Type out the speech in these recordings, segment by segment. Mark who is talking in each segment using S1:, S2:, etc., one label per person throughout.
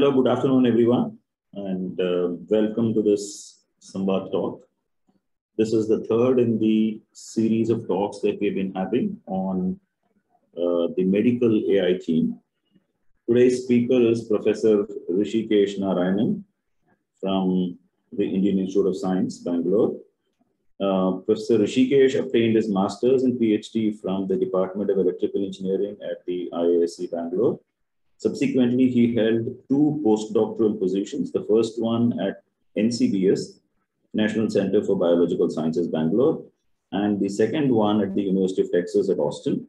S1: Hello, good afternoon, everyone, and uh, welcome to this Samvaad talk. This is the third in the series of talks that we've been having on uh, the medical AI team. Today's speaker is Professor Rishikesh Narayanan from the Indian Institute of Science, Bangalore. Uh, Professor Rishikesh obtained his master's and PhD from the Department of Electrical Engineering at the IISc Bangalore. Subsequently, he held two postdoctoral positions, the first one at NCBS, National Center for Biological Sciences, Bangalore, and the second one at the University of Texas at Austin.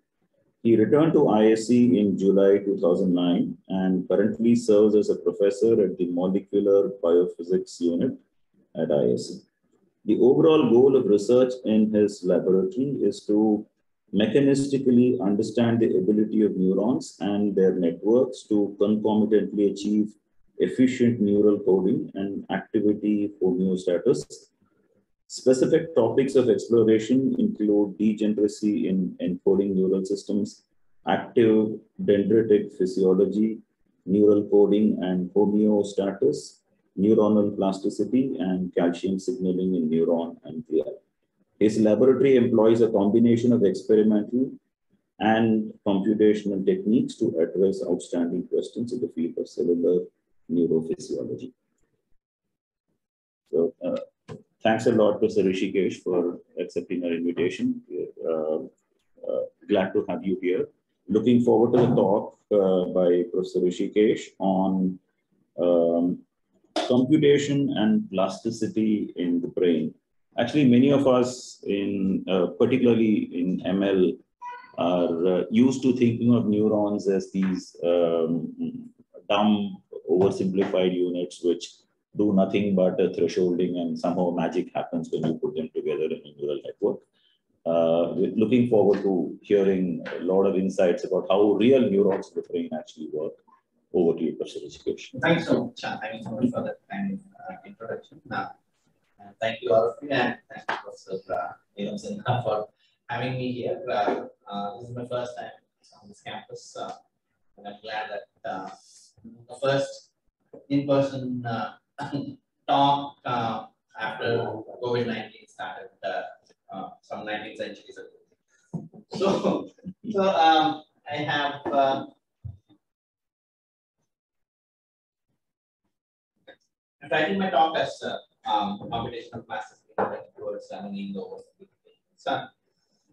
S1: He returned to IISc in July 2009 and currently serves as a professor at the Molecular Biophysics Unit at IISc. The overall goal of research in his laboratory is to mechanistically understand the ability of neurons and their networks to concomitantly achieve efficient neural coding and activity homeostasis. Specific topics of exploration include degeneracy in encoding neural systems, active dendritic physiology, neural coding and homeostasis, neuronal plasticity, and calcium signaling in neuron and glia. His laboratory employs a combination of experimental and computational techniques to address outstanding questions in the field of cellular neurophysiology. So, uh, thanks a lot, Professor Rishikesh, for accepting our invitation. Uh, uh, glad to have you here. Looking forward to the talk uh, by Professor Rishikesh on um, computation and plasticity in the brain. Actually, many of us, in uh, particularly in ML, are uh, used to thinking of neurons as these um, dumb, oversimplified units which do nothing but thresholding and somehow magic happens when you put them together in a neural network. Uh, looking forward to hearing a lot of insights about how real neurons in the brain actually work over to you, Professor Rishikesh.
S2: Thanks so much. Thank you so much for that kind uh, introduction. Uh, thank you all of you and thank you, Professor uh, Sinha for having me here. Uh, uh, this is my first time on this campus. Uh, and I'm glad that uh, the first in-person talk after COVID-19 started some 19th centuries ago. So, so um, I have I'm writing my talk as uh, um, towards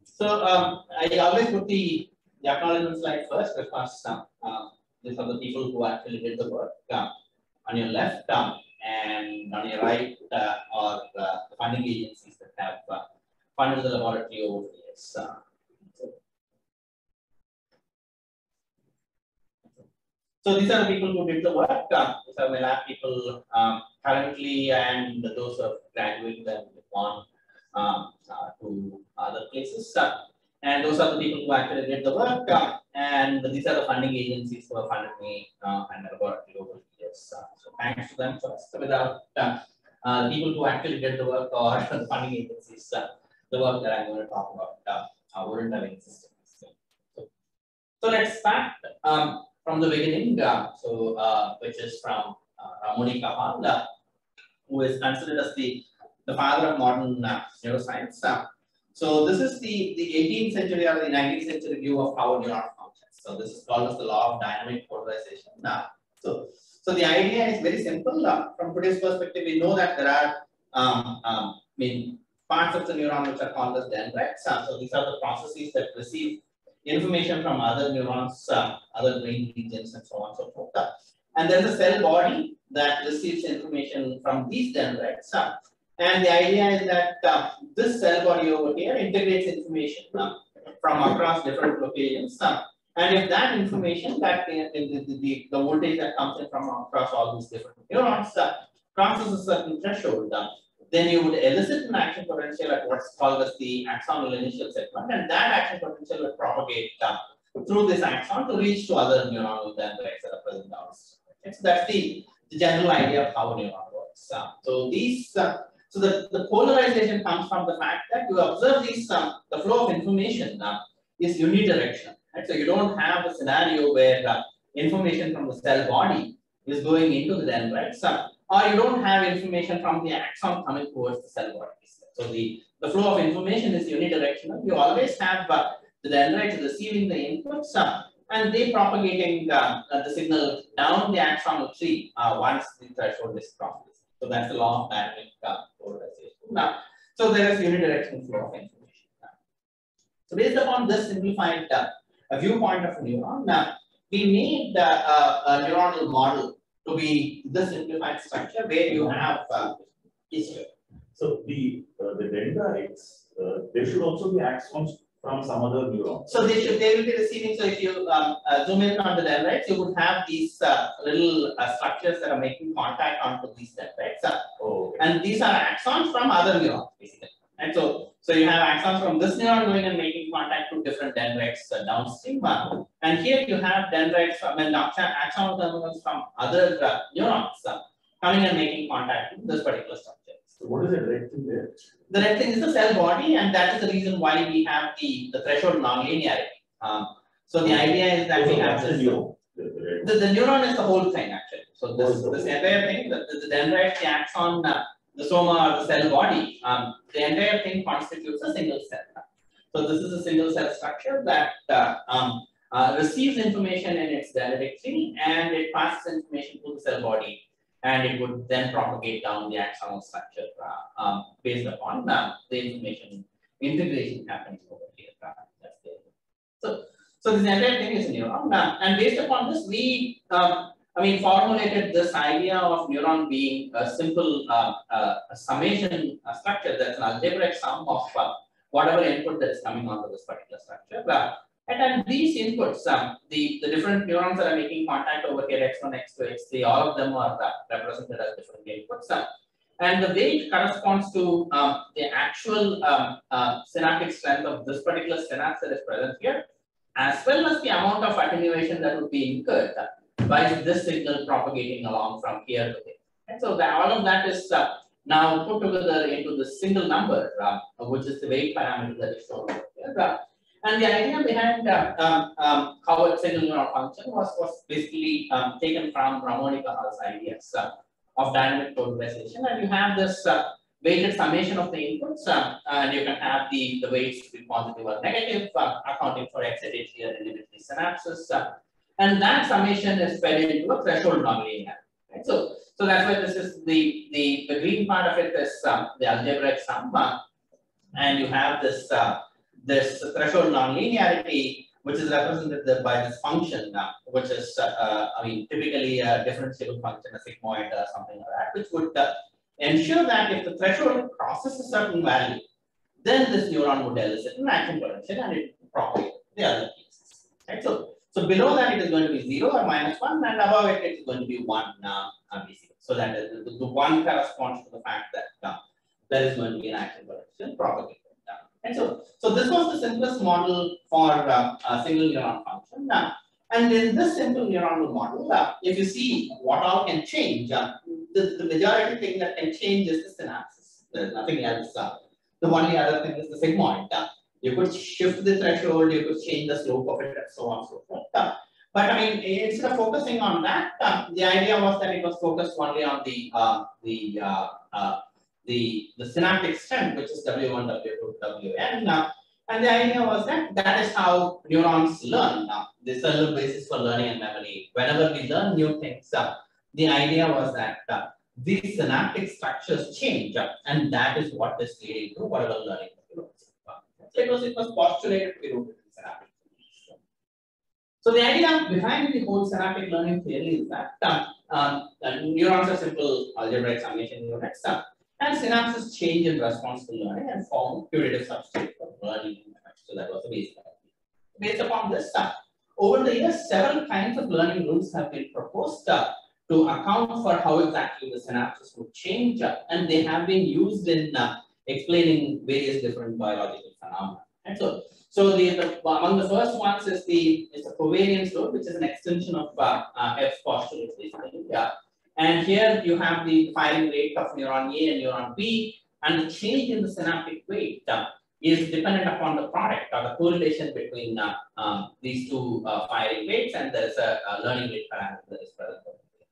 S2: So, um, I always put the, the acknowledgement slide first because uh, uh, these are the people who actually did the work. Uh, on your left um, and on your right uh, are uh, the funding agencies that have uh, funded the laboratory over the years. Uh, So these are the people who did the work. Uh, these are my lab people um, currently and those who have graduated and gone um, uh, to other places. Uh, and those are the people who actually did the work. Uh, and these are the funding agencies who have funded me uh, and the over the years. Uh, so thanks to them first. Without uh, the people who actually did the work or the funding agencies, the work that I'm going to talk about wouldn't have existed. So, so let's start. Um, from the beginning, uh, so uh, which is from uh, Ramon y Cajal, uh, who is considered as the, the father of modern uh, neuroscience. Uh, so this is the, the 18th century or the 19th century view of how neuron functions. So this is called as the law of dynamic polarization. Uh, so, so the idea is very simple. From today's perspective, we know that there are um, um, I mean, parts of the neuron which are called as dendrites. So these are the processes that receive information from other neurons, uh, other brain regions, and so on and so forth. Uh, and there's a cell body that receives information from these dendrites. Uh, and the idea is that uh, this cell body over here integrates information uh, from across different locations. Uh, and if that information, that the, the, the, the, voltage that comes in from across all these different neurons crosses a certain threshold, then you would elicit an action potential at what's called as the axonal initial segment, and that action potential will propagate uh, through this axon to reach to other neuronal dendrites that are present downstream. Okay, so that's the, the general idea of how a neuron works. Uh, so these, uh, so the, the polarization comes from the fact that you observe these, uh, the flow of information uh, is unidirectional. Right? So you don't have a scenario where uh, information from the cell body is going into the dendrites, uh, or you don't have information from the axon coming towards the cell body. So the, the flow of information is unidirectional. You always have uh, the dendrites receiving the inputs uh, and they propagating uh, the signal down the axonal tree uh, once the threshold is crossed. So that's the law of dynamic uh, polarization. Now, so there is unidirectional flow of information. So based upon this simplified uh, viewpoint of a neuron, now we made uh, a neuronal model to be the simplified structure where you have uh,
S1: So the uh, the dendrites, uh, there should also be axons from some other neuron.
S2: So they should they will be receiving. So if you um, uh, zoom in on the dendrites, you would have these uh, little uh, structures that are making contact onto these dendrites. Uh,
S1: oh, okay.
S2: And these are axons from other neurons, basically. And so, so you have axons from this neuron going and making contact to different dendrites uh, downstream. Uh, and here you have dendrites from and axonal terminals from other uh, neurons uh, coming and making contact with this particular structure.
S1: So what is the red thing there?
S2: The red thing is the cell body, and that is the reason why we have the, the threshold nonlinearity. Um, so the idea is that
S1: Oh,
S2: we
S1: so
S2: have this.
S1: the neuron, the- the red.
S2: The, the neuron is the whole thing actually. So this,
S1: Oh,
S2: this entire thing, the, the, the dendrite, the axon, uh, the soma or the cell body, um, the entire thing constitutes a single cell. So this is a single cell structure that uh, um, uh, receives information in its tree and it passes information to the cell body and it would then propagate down the axonal structure uh, um, based upon uh, the information integration happens over here. Uh, so, so this entire thing is neuron uh, and based upon this we um, I mean, formulated this idea of neuron being a simple uh, uh, summation structure that's an algebraic sum of uh, whatever input that is coming onto this particular structure. But, and then these inputs, um, the, the different neurons that are making contact over here, x1, x2, x3, all of them are uh, represented as different inputs. Uh, and the weight corresponds to um, the actual um, uh, synaptic strength of this particular synapse that is present here, as well as the amount of attenuation that would be incurred by this signal propagating along from here to there. And so all of that is uh, now put together into the single number, uh, which is the weight parameter that is shown here. Uh, and the idea behind uh, um, um, function was, was basically um, taken from Ramon y ideas uh, of dynamic polarization. And you have this uh, weighted summation of the inputs, and you can have the, the weights to be positive or negative, accounting for excitation and inhibitory synapses. Uh, and that summation is fed into a threshold nonlinear. Right? So, so that's why this is the, the, the green part of it is um, the algebraic sum, uh, and you have this uh, this threshold nonlinearity, which is represented by this function, uh, which is, uh, uh, I mean, typically a differentiable function, a sigmoid or something like that, which would uh, ensure that if the threshold crosses a certain value, then this neuron would elicit an action potential and it would propagate the other cases. Right? So, so below that it is going to be 0 or minus 1 and above it it is going to be 1 uh, uh, basically. So that the, the, the 1 corresponds to the fact that uh, there is going to be an action potential propagated. Uh, and so, so this was the simplest model for uh, a single neuron function. Uh, and in this simple neuronal model, uh, if you see what all can change, uh, the, the majority thing that can change is the synapses. There's nothing else. Uh, the only other thing is the sigmoid. Uh, you could shift the threshold, you could change the slope of it, and so on and so forth. But I mean, instead of focusing on that, the idea was that it was focused only on the uh, the uh, uh, the the synaptic strength, which is W1, W2, Wn. And the idea was that that is how neurons learn. Now, the cellular basis for learning and memory. Whenever we learn new things, uh, the idea was that uh, these synaptic structures change, uh, and that is what is leading to whatever learning. So it was it was postulated to be rooted in synaptic. So the idea behind the whole synaptic learning theory is that uh, uh, neurons are simple algebraic summation units, uh, and synapses change in response to learning and form curative substrate for learning. So that was the basic idea. Based upon this, uh, over the years, several kinds of learning rules have been proposed uh, to account for how exactly the synapses would change, uh, and they have been used in uh, explaining various different biological phenomena. And so, so the, the among the first ones is the is the covariance rule, which is an extension of uh, uh, Hebb's postulates basically. Yeah. And here you have the firing rate of neuron A and neuron B, and the change in the synaptic weight uh, is dependent upon the product or the correlation between uh, um, these two uh, firing rates, and there is a, a learning rate parameter that is present.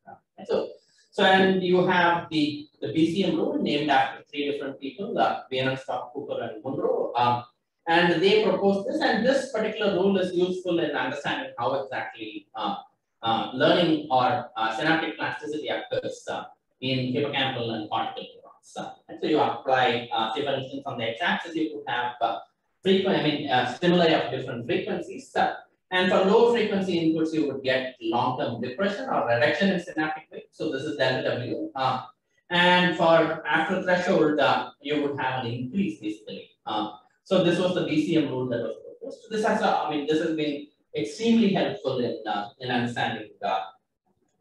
S2: Right? So, so and you have the, the BCM rule named after three different people, the uh, Bienenstock, Cooper, and Munro. Um, and they proposed this, and this particular rule is useful in understanding how exactly uh, uh, learning or uh, synaptic plasticity occurs uh, in hippocampal and cortical neurons. Uh, and so you apply, uh, say for instance, on the x-axis, you could have frequent, I mean, stimuli of different frequencies. And for low frequency inputs, you would get long-term depression or reduction in synaptic weight. So this is delta W. and for after threshold, you would have an increase basically. So this was the BCM rule that was proposed. This has, I mean, this has been extremely helpful in uh, in understanding the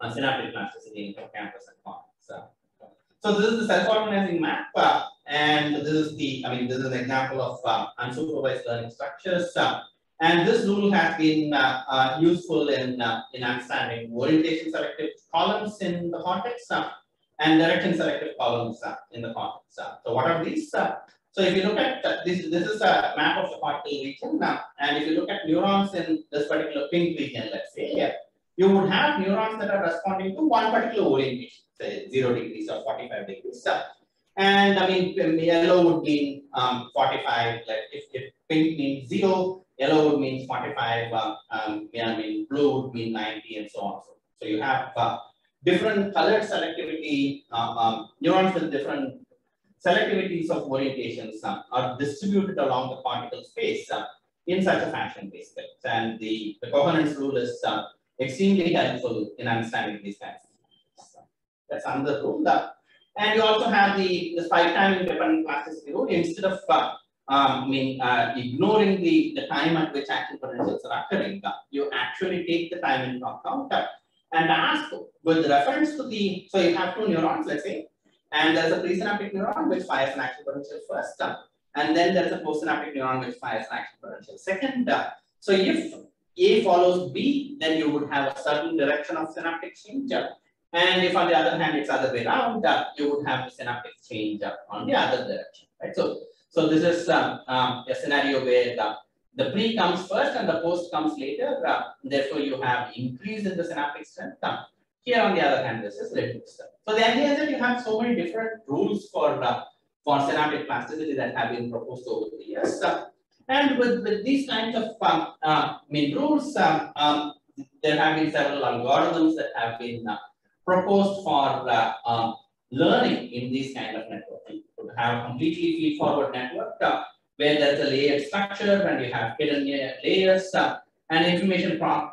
S2: uh, synaptic plasticity in hippocampus and cortex. So, so this is the self-organizing map, uh, and this is the, I mean, this is an example of uh, unsupervised learning structures. Uh, and this rule has been uh, uh, useful in, in understanding orientation selective columns in the cortex and direction selective columns in the cortex. so what are these? So if you look at this, this is a map of the cortical region and if you look at neurons in this particular pink region, let's say, you would have neurons that are responding to one particular orientation, say 0 degrees or 45 degrees. And I mean, yellow would mean um, 45, like if, if pink means 0, yellow would mean 45, um, um, yeah, I mean, blue would mean 90, and so on. So, you have uh, different colored selectivity, uh, um, neurons with different selectivities of orientations uh, are distributed along the cortical space uh, in such a fashion basically. And the, the coherence rule is uh, extremely helpful in understanding these kinds of things. So that's another rule. Uh, and you also have the, the spike timing dependent plasticity rule. Instead of uh, um, I mean, uh, ignoring the, the time at which action potentials are occurring, you actually take the time and into account and ask with reference to the, so you have two neurons, let's say, and there's a presynaptic neuron which fires an action potential first. Uh, and then there's a postsynaptic neuron which fires an action potential second. Uh, so if A follows B, then you would have a certain direction of synaptic change. Uh, and if on the other hand, it's other way around, you would have synaptic change on the other direction. Right? So, so this is um, um, a scenario where the, the pre comes first and the post comes later. Uh, therefore, you have increase in the synaptic strength. Here, on the other hand, this is reduced. So the idea is that you have so many different rules for uh, for synaptic plasticity that have been proposed over the years. Uh, and with, with these kinds of um, uh, rules, um, there have been several algorithms that have been uh, proposed for uh, um, learning in these kind of networks. You could have a completely feed-forward network uh, where there's a layered structure and you have hidden layers and information pro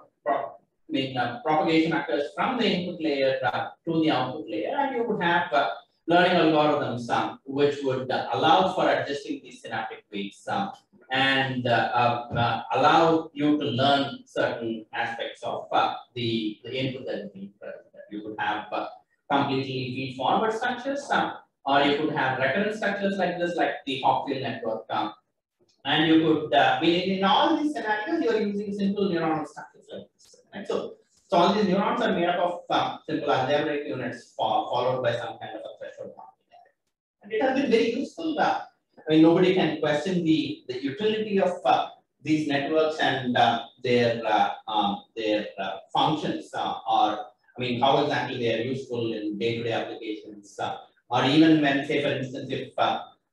S2: mean, uh, propagation occurs from the input layer uh, to the output layer, and you would have uh, learning algorithms um, which would uh, allow for adjusting these synaptic weights and uh, uh, allow you to learn certain aspects of the, the input that. You would have completely feed-forward structures, um, or you could have recurrent structures like this, like the Hopfield network. Um, and you could, uh, in all these scenarios, you are using simple neuronal structures like this. Right? So, so all these neurons are made up of uh, simple algebraic units followed by some kind of a threshold And it has been very useful. Uh, I mean, nobody can question the, the utility of uh, these networks and uh, their uh, um, their uh, functions or I mean, how exactly they are useful in day-to-day -day applications or even when, say, for instance, if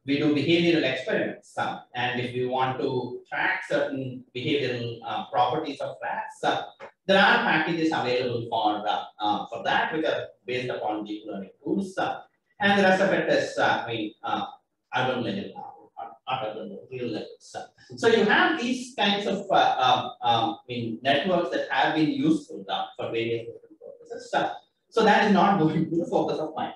S2: we do behavioral experiments. Uh, and if we want to track certain behavioral uh, properties of rats, uh, there are packages available for, uh, uh, for that, which are based upon deep learning tools. Uh, and the rest of it is, uh, I mean, uh, urban level, uh, not urban, real levels. So you have these kinds of, uh, um, um, I mean, networks that have been useful uh, for various different purposes. Uh, so that is not going to be the focus of my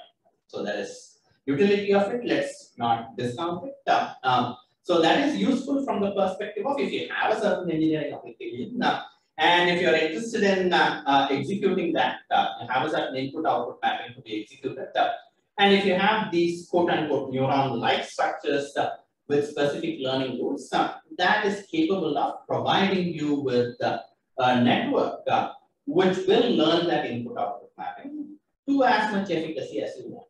S2: So there is utility of it. Let's not discount it. Uh, um, so that is useful from the perspective of if you have a certain engineering application, uh, and if you're interested in uh, uh, executing that, uh, have a certain input output mapping to be executed. Uh, and if you have these quote unquote neuron-like structures with specific learning rules, that is capable of providing you with a network which will learn that input output mapping to as much efficacy as you want.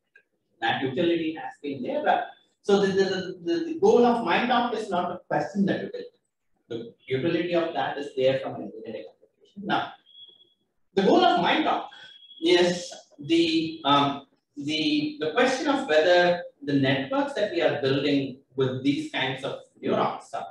S2: That utility has been there. But so the, the, the, the goal of MindTalk is not to question that utility the utility of that is there from engineering application. Now, the goal of MindTalk is the, um, the, the question of whether the networks that we are building with these kinds of neurons, uh,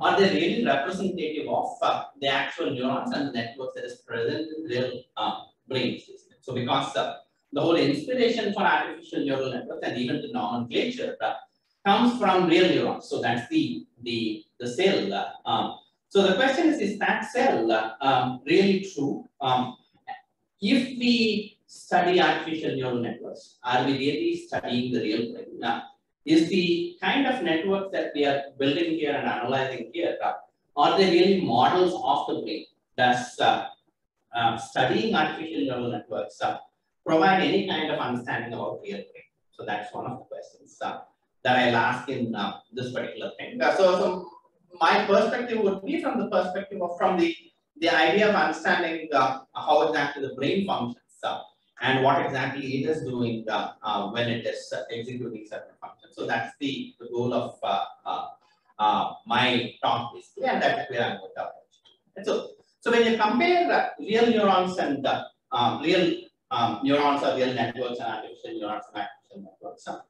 S2: are they really representative of uh, the actual neurons and networks that is present in real uh, brain systems? So because uh, the whole inspiration for artificial neural networks and even the nomenclature uh, comes from real neurons. So that's the, the, the cell. Uh, um, so the question is, is that cell um, really true? Um, if we study artificial neural networks, are we really studying the real brain? Now, is the kind of networks that we are building here and analyzing here, uh, are they really models of the brain? Does uh, uh, studying artificial neural networks uh, provide any kind of understanding about real brain? So that's one of the questions uh, that I'll ask in uh, this particular thing. so, so my perspective would be from the perspective of from the the idea of understanding how exactly the brain functions and what exactly it is doing uh, uh, when it is uh, executing certain functions. So that's the, the goal of my talk basically, and that's where I'm going to approach. So, so when you compare real neurons and real um, neurons or real networks and artificial neurons and artificial networks, So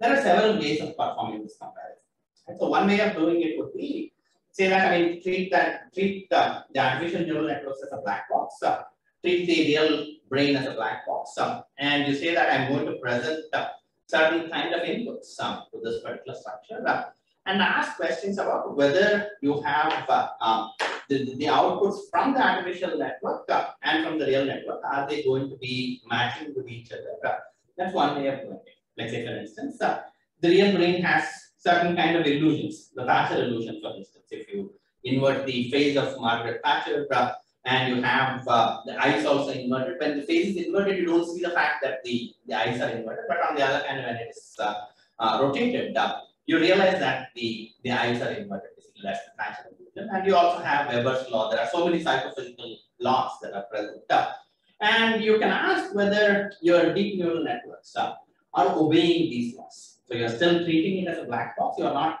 S2: there are several ways of performing this comparison. So one way of doing it would be say that I mean treat that treat uh, the artificial neural networks as a black box. Uh, treat the real brain as a black box sum, and you say that I'm going to present uh, certain kind of inputs sum to this particular structure uh, and ask questions about whether you have uh, um, the, the outputs from the artificial network uh, and from the real network, are they going to be matching with each other? Uh, that's one way of doing it. Let's say, for instance, uh, the real brain has certain kind of illusions, the Thatcher illusion, for instance, if you invert the phase of Margaret Thatcher, and you have uh, the eyes also inverted. When the face is inverted, you don't see the fact that the, the eyes are inverted, but on the other hand, when it is uh, uh, rotated, uh, you realize that the, the eyes are inverted, less natural And you also have Weber's law. There are so many psychophysical laws that are present. Uh, and you can ask whether your deep neural networks uh, are obeying these laws. So you're still treating it as a black box. You're not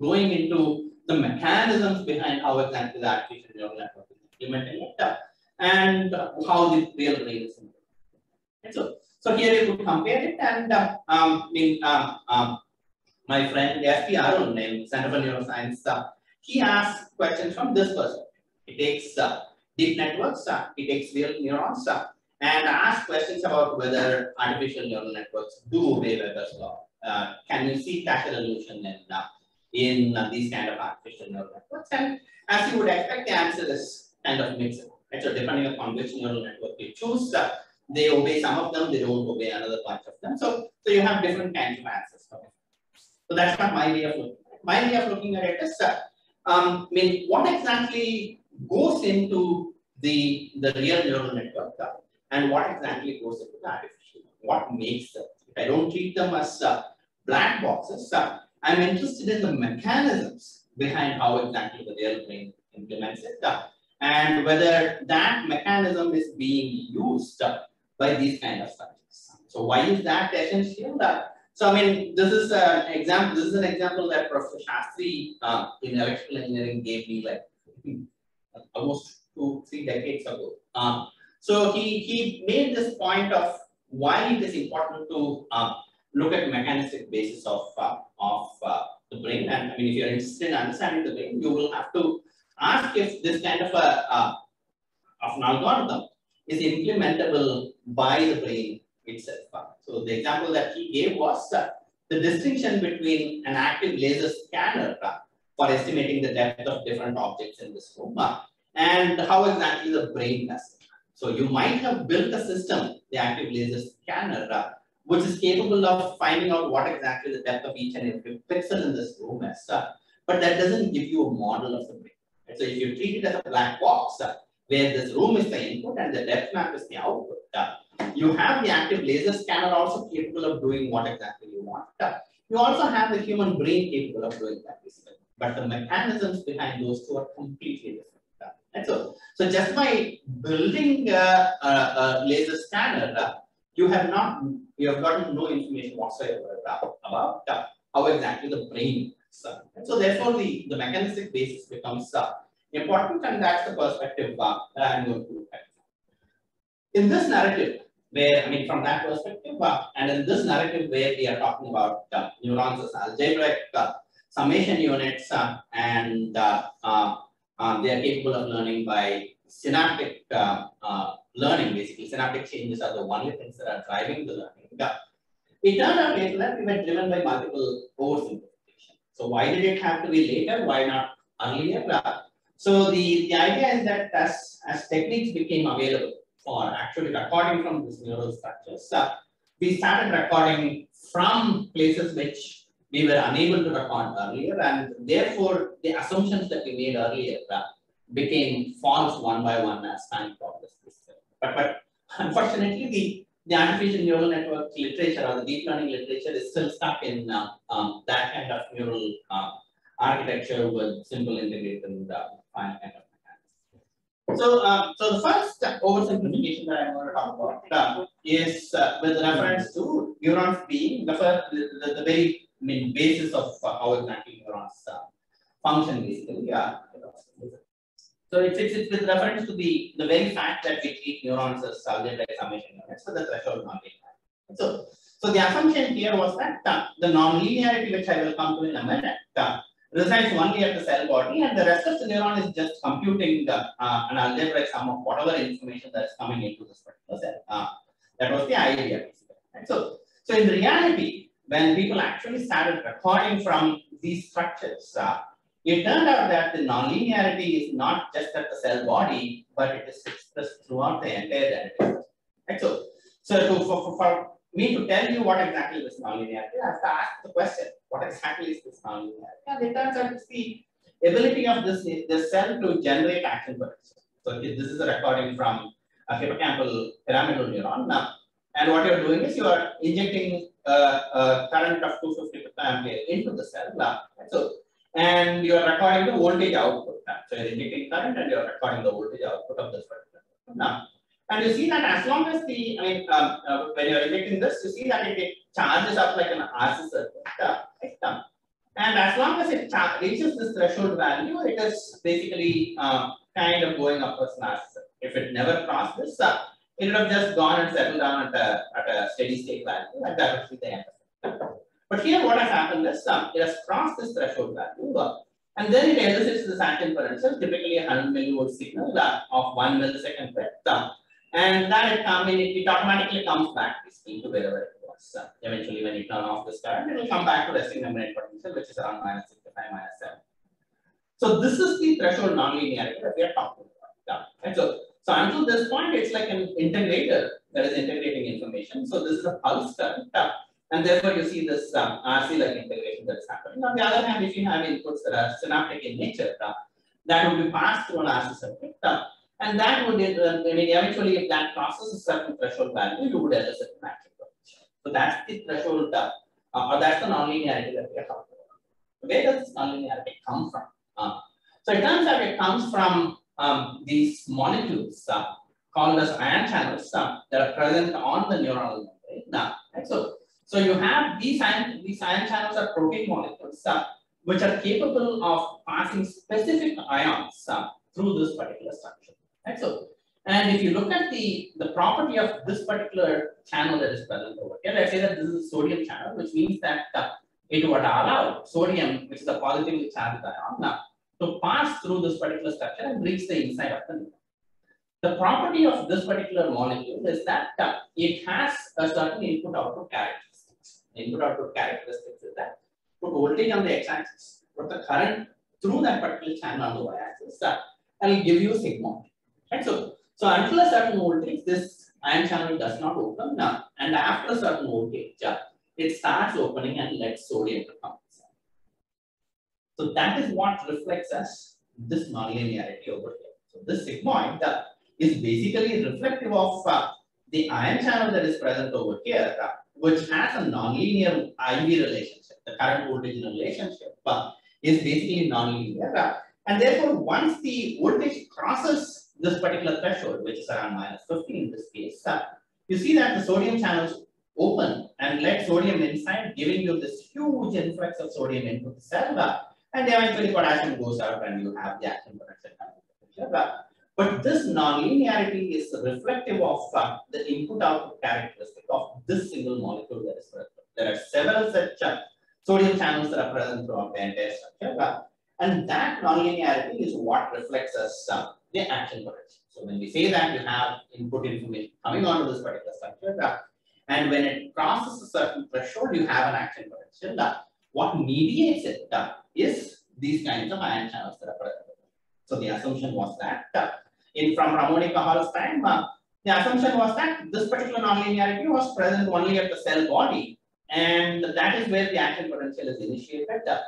S2: going into the mechanisms behind how exactly the artificial neural network is implementing it and how the real brain is and so so here you could compare it and uh, um, mean, um, um, my friend S.P. Arun in Center for Neuroscience, uh, he asks questions from this person. He takes uh, deep networks, uh, he takes real neurons, uh, and asks questions about whether artificial neural networks do obey Weber's law. Uh, can you see Thatcher illusion in, uh, in uh, these kind of artificial neural networks? And as you would expect, the answer is kind of mixed. it. So depending upon which neural network you choose, they obey some of them, they don't obey another bunch of them. So, so you have different kinds of answers. Okay. So that's not my way of looking. My way of looking at it is, uh, um, I mean, what exactly goes into the, the real neural network uh, and what exactly goes into the artificial? What makes them? If I don't treat them as uh, black boxes, I'm interested in the mechanisms behind how exactly the real brain implements it. And whether that mechanism is being used by these kind of structures. So why is that essential? So I mean, this is an example. This is an example that Professor Shastri uh, in electrical engineering gave me like almost two, three decades ago. Um, so he he made this point of why it is important to uh, look at mechanistic basis of uh, of uh, the brain. And I mean, if you're interested in understanding the brain, you will have to ask if this kind of a uh, of an algorithm is implementable by the brain itself. So the example that he gave was uh, the distinction between an active laser scanner uh, for estimating the depth of different objects in this room uh, and how exactly the brain does it. So you might have built a system, the active laser scanner, which is capable of finding out what exactly the depth of each and every pixel in this room is, uh, but that doesn't give you a model of the brain. So if you treat it as a black box, uh, where this room is the input and the depth map is the output, uh, you have the active laser scanner also capable of doing what exactly you want. You also have the human brain capable of doing that. But the mechanisms behind those two are completely different. And so, so just by building a, a, a laser scanner, uh, you have not, you have gotten no information whatsoever about uh, how exactly the brain so, so therefore, the, the mechanistic basis becomes uh, important and that's the perspective that I'm going to look at. In this narrative, where, I mean, from that perspective, uh, and in this narrative where we are talking about uh, neurons as algebraic uh, summation units, uh, and uh, uh, they are capable of learning by synaptic learning, basically. Synaptic changes are the only things that are driving the learning. It turned out later that we were driven by multiple oversimplification. So why did it have to be later? Why not earlier? So the, the idea is that as, as techniques became available, for actually recording from these neural structures. So we started recording from places which we were unable to record earlier and therefore the assumptions that we made earlier uh, became false one by one as time progressed. But, but unfortunately the, the artificial neural network literature or the deep learning literature is still stuck in uh, um, that kind of neural uh, architecture with simple integrated uh, kind of so, uh, so the first oversimplification that I'm going to talk about uh, is uh, with reference to neurons being the, first, the, the, the very mean, basis of uh, how exactly neurons uh, function basically. Yeah. So it's, it's, it's with reference to the, the very fact that we treat neurons as algebraic summation units for the threshold nonlinearity. So, so the assumption here was that uh, the nonlinearity, which I will come to in a minute, resides only at the cell body and the rest of the neuron is just computing the, uh, an algebraic sum of whatever information that's coming into this particular cell. Uh, that was the idea. Right? So, so in reality, when people actually started recording from these structures, uh, it turned out that the nonlinearity is not just at the cell body, but it is expressed throughout the entire dendritic. Right? So, so to, for, for me to tell you what exactly this nonlinearity, I have to ask the question, what exactly is this nonlinearity? And it turns out it's the ability of this, this cell to generate action potential. So this is a recording from uh, a hippocampal pyramidal neuron. Now, and what you're doing is you are injecting a, a current of 250 ampere into the cell. So, and you are recording the voltage output. So you're injecting current and you're recording the voltage output of this particular. Now, and you see that as long as the, I mean, um, uh, when you're injecting this, you see that it, it charges up like an RC circuit. And as long as it reaches this threshold value, it is basically uh, kind of going up RC circuit. If it never crossed this, uh, it would have just gone and settled down at a, at a steady state value, and that would be the end. But here, what has happened is um, it has crossed this threshold value, uh, and then it elicits this action potential, typically a 100 millivolt signal uh, of one millisecond width. Uh, and then it, I mean, it, automatically comes back basically to wherever it was. Eventually, when you turn off this current, it will come back to resting membrane potential, which is around minus 65, minus 7. So this is the threshold nonlinearity that we are talking about. Yeah. And so, so until this point, it's like an integrator that is integrating information. So this is a pulse current. Uh, and therefore, you see this um, RC-like integration that is happening. On the other hand, if you have inputs that are synaptic in nature, that will be passed through an RC circuit. Uh, and that would, uh, I mean, eventually, if that crosses a certain threshold value, you would elicit an action potential. So that's the threshold, uh, or that's the nonlinearity that we are talking about. Where does this nonlinearity come from? Uh, so it turns out it comes from um, these molecules uh, called as ion channels uh, that are present on the neuronal membrane. Now, right? so, so you have these ion, these ion channels are protein molecules uh, which are capable of passing specific ions uh, through this particular structure. Right? So, and if you look at the, the property of this particular channel that is present over here, let's say that this is a sodium channel, which means that uh, it would allow sodium, which is a positively charged ion, now, to pass through this particular structure and reach the inside of the neuron. The property of this particular molecule is that uh, it has a certain input-output characteristics. Input-output characteristics is that put voltage on the x-axis, put the current through that particular channel on the y-axis, uh, and will give you a sigma. Right? So, so until a certain voltage, this ion channel does not open now. And after a certain voltage, it starts opening and lets sodium come inside. So that is what reflects us this nonlinearity over here. So this sigmoid is basically reflective of uh, the ion channel that is present over here, uh, which has a nonlinear IV relationship. The current voltage relationship uh, is basically nonlinear. Uh, and therefore, once the voltage crosses this particular threshold, which is around minus 50 in this case, uh, you see that the sodium channels open and let sodium inside, giving you this huge influx of sodium into the cell, and eventually potassium goes out and you have the action potential. But this nonlinearity is reflective of uh, the input-output characteristic of this single molecule that is present. There are several such uh, sodium channels that are present throughout the entire structure. And that nonlinearity is what reflects as uh, the action potential. So when we say that you have input information coming onto this particular structure, and when it crosses a certain threshold, you have an action potential. What mediates it is these kinds of ion channels that are present. So the assumption was that in from Ramon Cajal's time, uh, the assumption was that this particular nonlinearity was present only at the cell body, and that is where the action potential is initiated, uh,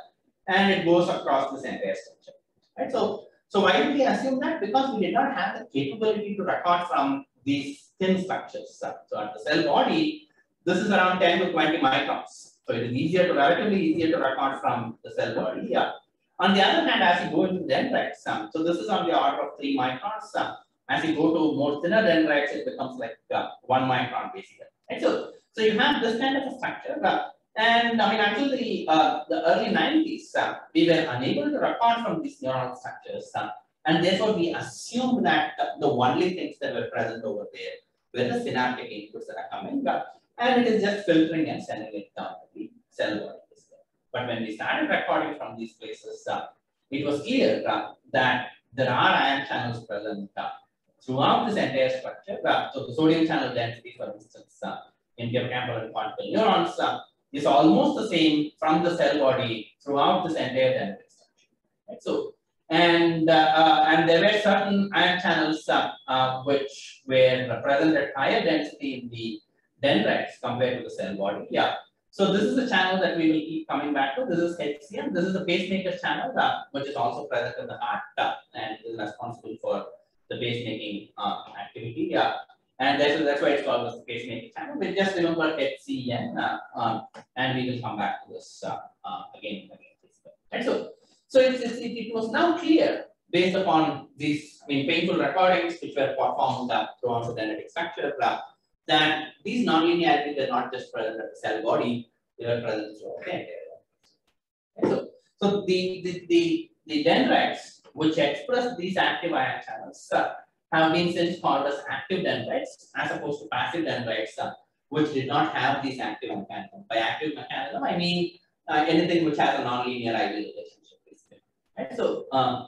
S2: and it goes across this entire structure. Right. So, so why did we assume that? Because we did not have the capability to record from these thin structures. So at the cell body, this is around 10 to 20 microns. So it is easier to relatively easier to record from the cell body. Yeah. On the other hand, as you go into dendrites, um, so this is on the order of three microns. Um, as you go to more thinner dendrites, it becomes like uh, one micron basically. Right? So, so you have this kind of a structure. Uh, and I mean, until the, uh, the early 90s, uh, we were unable to record from these neural structures. Uh, and therefore, we assumed that the only things that were present over there were the synaptic inputs that are coming up. And it is just filtering and sending it down to the cell body. But when we started recording from these places, uh, it was clear uh, that there are ion channels present uh, throughout this entire structure. So the sodium channel density, for instance, in hippocampal and cortical neurons is almost the same from the cell body throughout this entire dendritic structure. Right? So, and and there were certain ion channels which were present at higher density in the dendrites compared to the cell body. Yeah, so this is the channel that we will keep coming back to. This is HCN. This is the pacemaker channel, uh, which is also present in the heart uh, and is responsible for the pacemaking uh, activity. Yeah. And that's, that's why it's called the pacemaker channel. We just remember HCN, uh, um, and we will come back to this uh, uh, again and again. So, so it's, it's, it, it, was now clear based upon these I mean, painful recordings which were performed throughout the dendritic structure that these nonlinearities are not just present at the cell body, they are present throughout the entire So, so the, the, the, the dendrites which express these active ion channels uh, have been since called as active dendrites as opposed to passive dendrites uh, which did not have these active mechanism. By active mechanism, I mean uh, anything which has a nonlinear IV relationship. Right? So, um,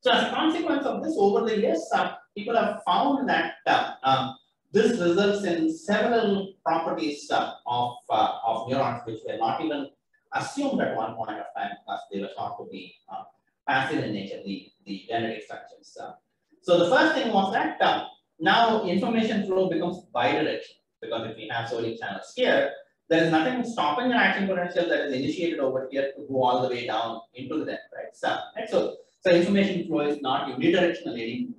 S2: so as a consequence of this, over the years, uh, people have found that uh, um, this results in several properties uh, of, uh, of neurons which were not even assumed at one point of time because they were thought to be passive in nature, the, the dendritic structures. So the first thing was that uh, now information flow becomes bidirectional because if we have sodium channels here, there is nothing stopping an action potential that is initiated over here to go all the way down into the dendrites. So, right? so, so information flow is not unidirectional anymore.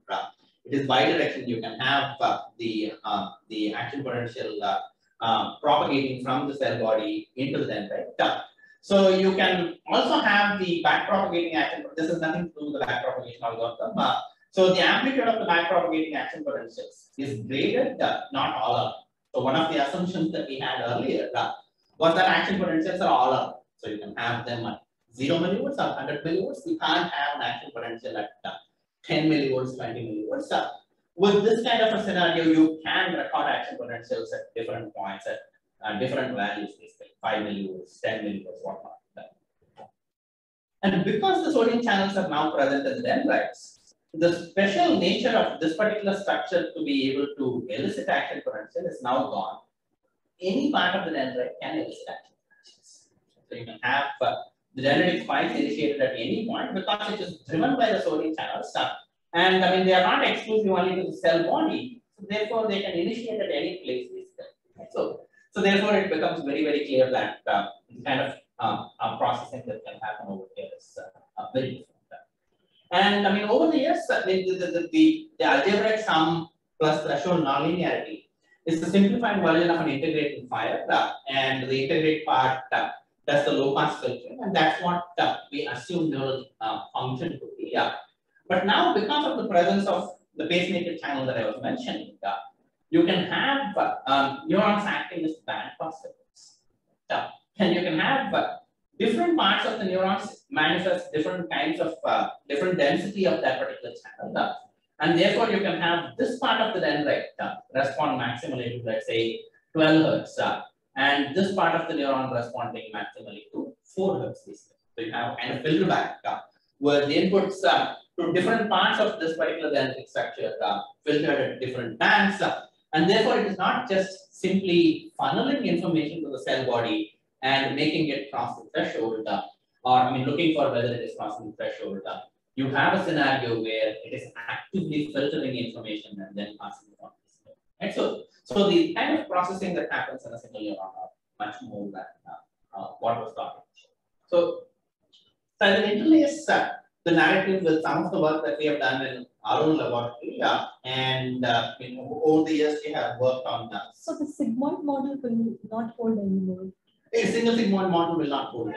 S2: It is bidirectional. You can have uh, the uh, the action potential uh, uh, propagating from the cell body into the dendrite. So you can also have the back propagating action. This is nothing to do with the back propagation algorithm. Uh, so the amplitude of the back propagating action potentials is graded, uh, not all of So one of the assumptions that we had earlier was that action potentials are all of So you can have them at 0 millivolts or 100 millivolts. You can't have an action potential at 10 millivolts, 20 millivolts. So with this kind of a scenario, you can record action potentials at different points at uh, different values, basically 5 millivolts, 10 millivolts, whatnot. And because the sodium channels are now present in the dendrites, the special nature of this particular structure to be able to elicit action potential is now gone. Any part of the dendrite can elicit action potentials. So you can have uh, the dendritic spikes initiated at any point because it is driven by the sodium channels. And I mean, they are not exclusive only to the cell body. So therefore, they can initiate at any place. So, so therefore, it becomes very, very clear that uh, kind of uh, processing that can happen over here is uh, very different. And I mean, over the years, the, the, the, the, algebraic sum plus threshold nonlinearity is the simplified version of an integrate-and-fire. Uh, and the integrate part uh, that's the low pass filtering, and that's what uh, we assume neural uh, function to be. Yeah. But now, because of the presence of the pacemaker channel that I was mentioning, uh, you can have uh, um, neurons acting as band pass filters. And you can have different parts of the neurons manifest different kinds of different density of that particular channel. And therefore, you can have this part of the dendrite uh, respond maximally to, let's say, 12 hertz, uh, and this part of the neuron responding maximally to 4 hertz. So you have kind of filter bank uh, where the inputs uh, to different parts of this particular dendritic structure uh, filtered at different bands. Uh, and therefore, it is not just simply funneling information to the cell body and making it cross the threshold, uh, or I mean, looking for whether it is crossing the threshold. Uh, you have a scenario where it is actively filtering information and then passing it on. Right? So, so the kind of processing that happens in a single neuron are much more than uh, uh, what was thought. So, so I will interlace uh, the narrative with some of the work that we have done in our own laboratory, yeah, and uh, you know, over the years we have worked on that.
S3: So the sigmoid model will not hold anymore.
S2: A single sigmoid model will not hold.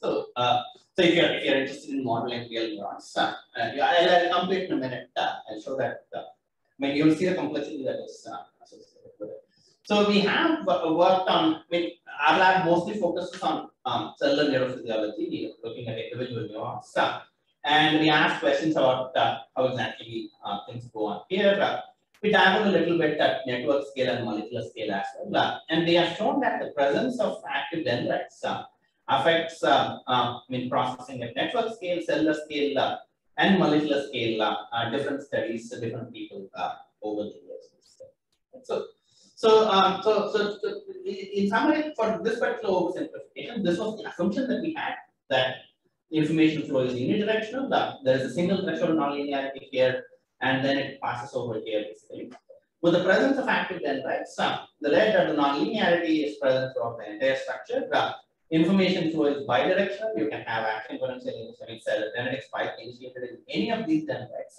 S2: So, uh, so if you're if you're interested in modeling real neurons, uh, I'll, I'll complete in a minute. Uh, I'll show that. Uh, I mean, you'll see the complexity that is uh, associated with it. So we have uh, worked on. I mean, our lab mostly focuses on um, cellular neurophysiology, looking at individual neurons, uh, and we ask questions about uh, how exactly uh, things go on here. Uh, we dabble a little bit at network scale and molecular scale as well, uh, and they have shown that the presence of active dendrites affects uh, uh, I mean, processing at network scale, cellular scale, uh, and molecular scale, uh, different studies, different people over the years. So, so, um, so, so, so, in summary, for this particular oversimplification, this was the assumption that we had that information flow is unidirectional. That there is a single threshold nonlinearity here, and then it passes over here basically. With the presence of active dendrites, uh, the red that the nonlinearity is present throughout the entire structure. Uh, Information flow is bidirectional. You can have action potential in the cell genetic spike initiated in any of these dendrites.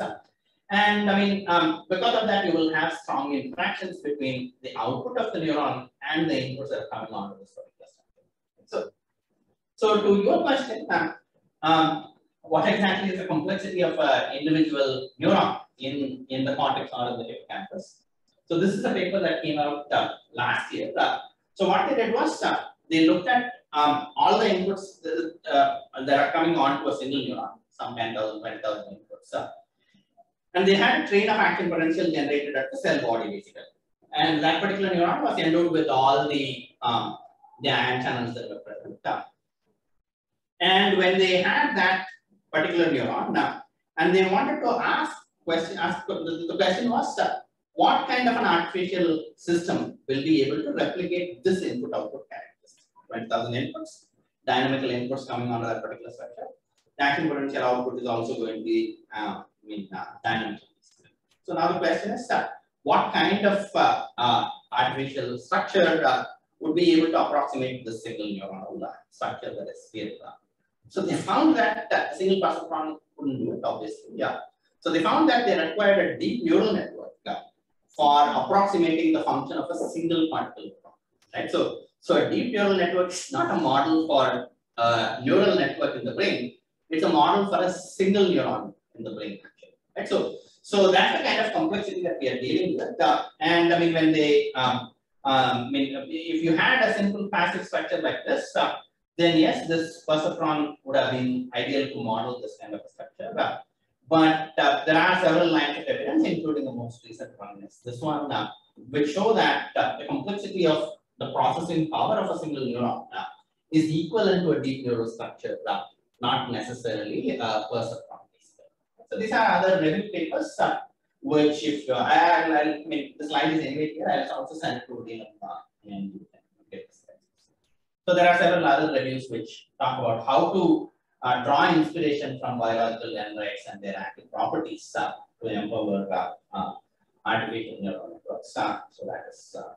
S2: And I mean, um, because of that, you will have strong interactions between the output of the neuron and the inputs that are coming onto this particular structure. So, so to your question, uh, um, what exactly is the complexity of an individual neuron in, in the cortex or in the hippocampus? So this is a paper that came out uh, last year. Uh, so what they did was uh, they looked at um, all the inputs that, uh, are coming on to a single neuron, some 10,000, 20,000 inputs. Uh, and they had a train of action potential generated at the cell body basically. And that particular neuron was endowed with all the, um, the ion channels that were present. Uh, and when they had that particular neuron, now. and they wanted to ask question, ask the, the question was, uh, what kind of an artificial system will be able to replicate this input output character? 20,000 inputs, dynamical inputs coming onto that particular structure. The action potential output is also going to be uh, I mean, uh, dynamic. So now the question is, uh, what kind of uh, uh, artificial structure uh, would be able to approximate the single neuronal structure that is here? So they found that a single perceptron couldn't do it, obviously. Yeah. So they found that they required a deep neural network yeah, for approximating the function of a single particle. Right. So so a deep neural network is not a model for a neural network in the brain. It's a model for a single neuron in the brain. Right? So, so that's the kind of complexity that we are dealing with. Uh, and I mean, when they, um, um, I mean, if you had a simple passive structure like this, uh, then yes, this perceptron would have been ideal to model this kind of a structure. Uh, but uh, there are several lines of evidence, including the most recent one is this one, uh, which show that uh, the complexity of the processing power of a single neuron uh, is equivalent to a deep neural structure, uh, not necessarily a perceptron. So these are other review papers, uh, which if uh, I, I, mean, the slide is anyway here, I'll also send to Dylan uh, and you can get this. So there are several other reviews which talk about how to uh, draw inspiration from biological dendrites and their active properties uh, to empower uh, uh, artificial neural networks. So that is uh,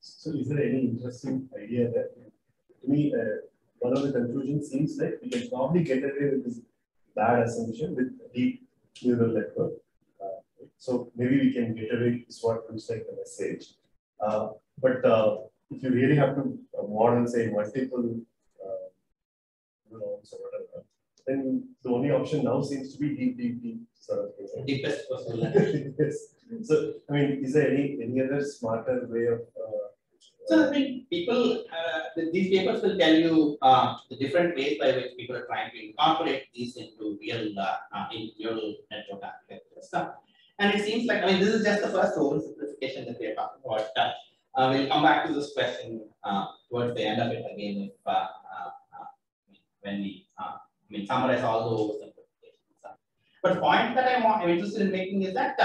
S4: so is there any interesting idea that, to me, uh, one of the conclusions seems like we can probably get away with this bad assumption with deep neural network. So maybe we can get away is what looks like the message. But if you really have to uh, model, say, multiple uh, neurons or whatever, then the only option now seems to be deep, deep, deep sort of thing.
S2: Deepest possible.
S4: yes. So, I mean, is there any any other smarter way of uh,
S2: So I think people, uh, these papers will tell you uh, the different ways by which people are trying to incorporate these into real uh, uh, in neural network architecture stuff. And it seems like, I mean, this is just the first oversimplification that we are talking about. Uh, uh, we'll come back to this question uh, towards the end of it again if, uh, uh, uh, when we I mean, summarize all the oversimplifications. But the point that I want, I'm interested in making is that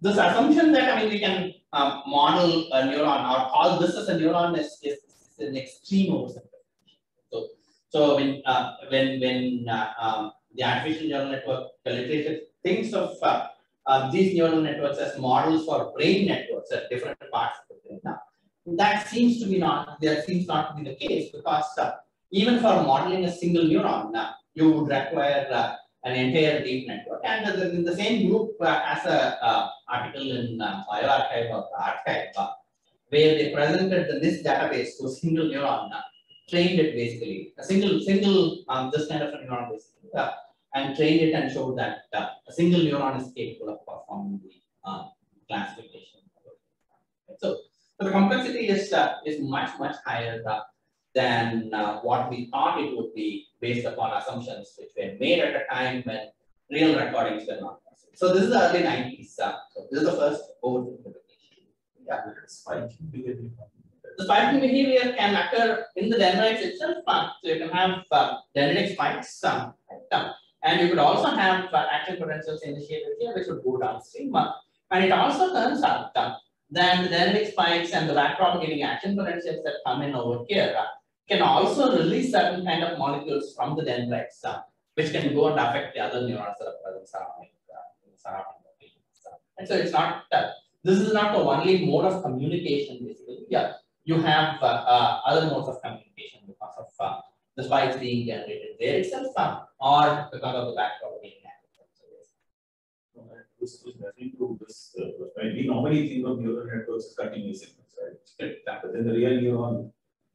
S2: this assumption that, I mean, we can um, model a neuron or call this as a neuron is, is, is an extreme oversimplification. So, so when, when, when um, the artificial neural network literature thinks of uh, these neural networks as models for brain networks at different parts of the brain. Now, that seems to be not, that seems not to be the case because uh, even for modeling a single neuron, uh, you would require uh, an entire deep network. And uh, in the same group uh, as a article in bioRxiv or arXiv, where they presented the MNIST database to a single neuron, trained it basically, a single, single, um, this kind of a neuron basically and trained it and showed that uh, a single neuron is capable of performing the uh, classification. So, so the complexity is, uh, is much, much higher uh, than uh, what we thought it would be based upon assumptions which were made at a time when real recordings were not possible. So this is the early 90s. Uh, so this is the first oversimplification. Yeah. Spiking behavior. The spiking behavior can occur in the dendrites itself. so you can have dendritic spikes. Right? And you could also have uh, action potentials initiated here, which would go downstream. And it also turns out that the dendritic spikes and the back propagating action potentials that come in over here uh, can also release certain kind of molecules from the dendrites, uh, which can go and affect the other neurons that are present surrounding, uh, the. And so it's not, uh, this is not the only mode of communication, basically. Yeah, you have uh, uh, other modes of communication because of the spikes being generated there itself or because of the backdrop being
S1: this was referring to this, uh, we normally think of neural networks as continuous signals, right? But then the real neuron,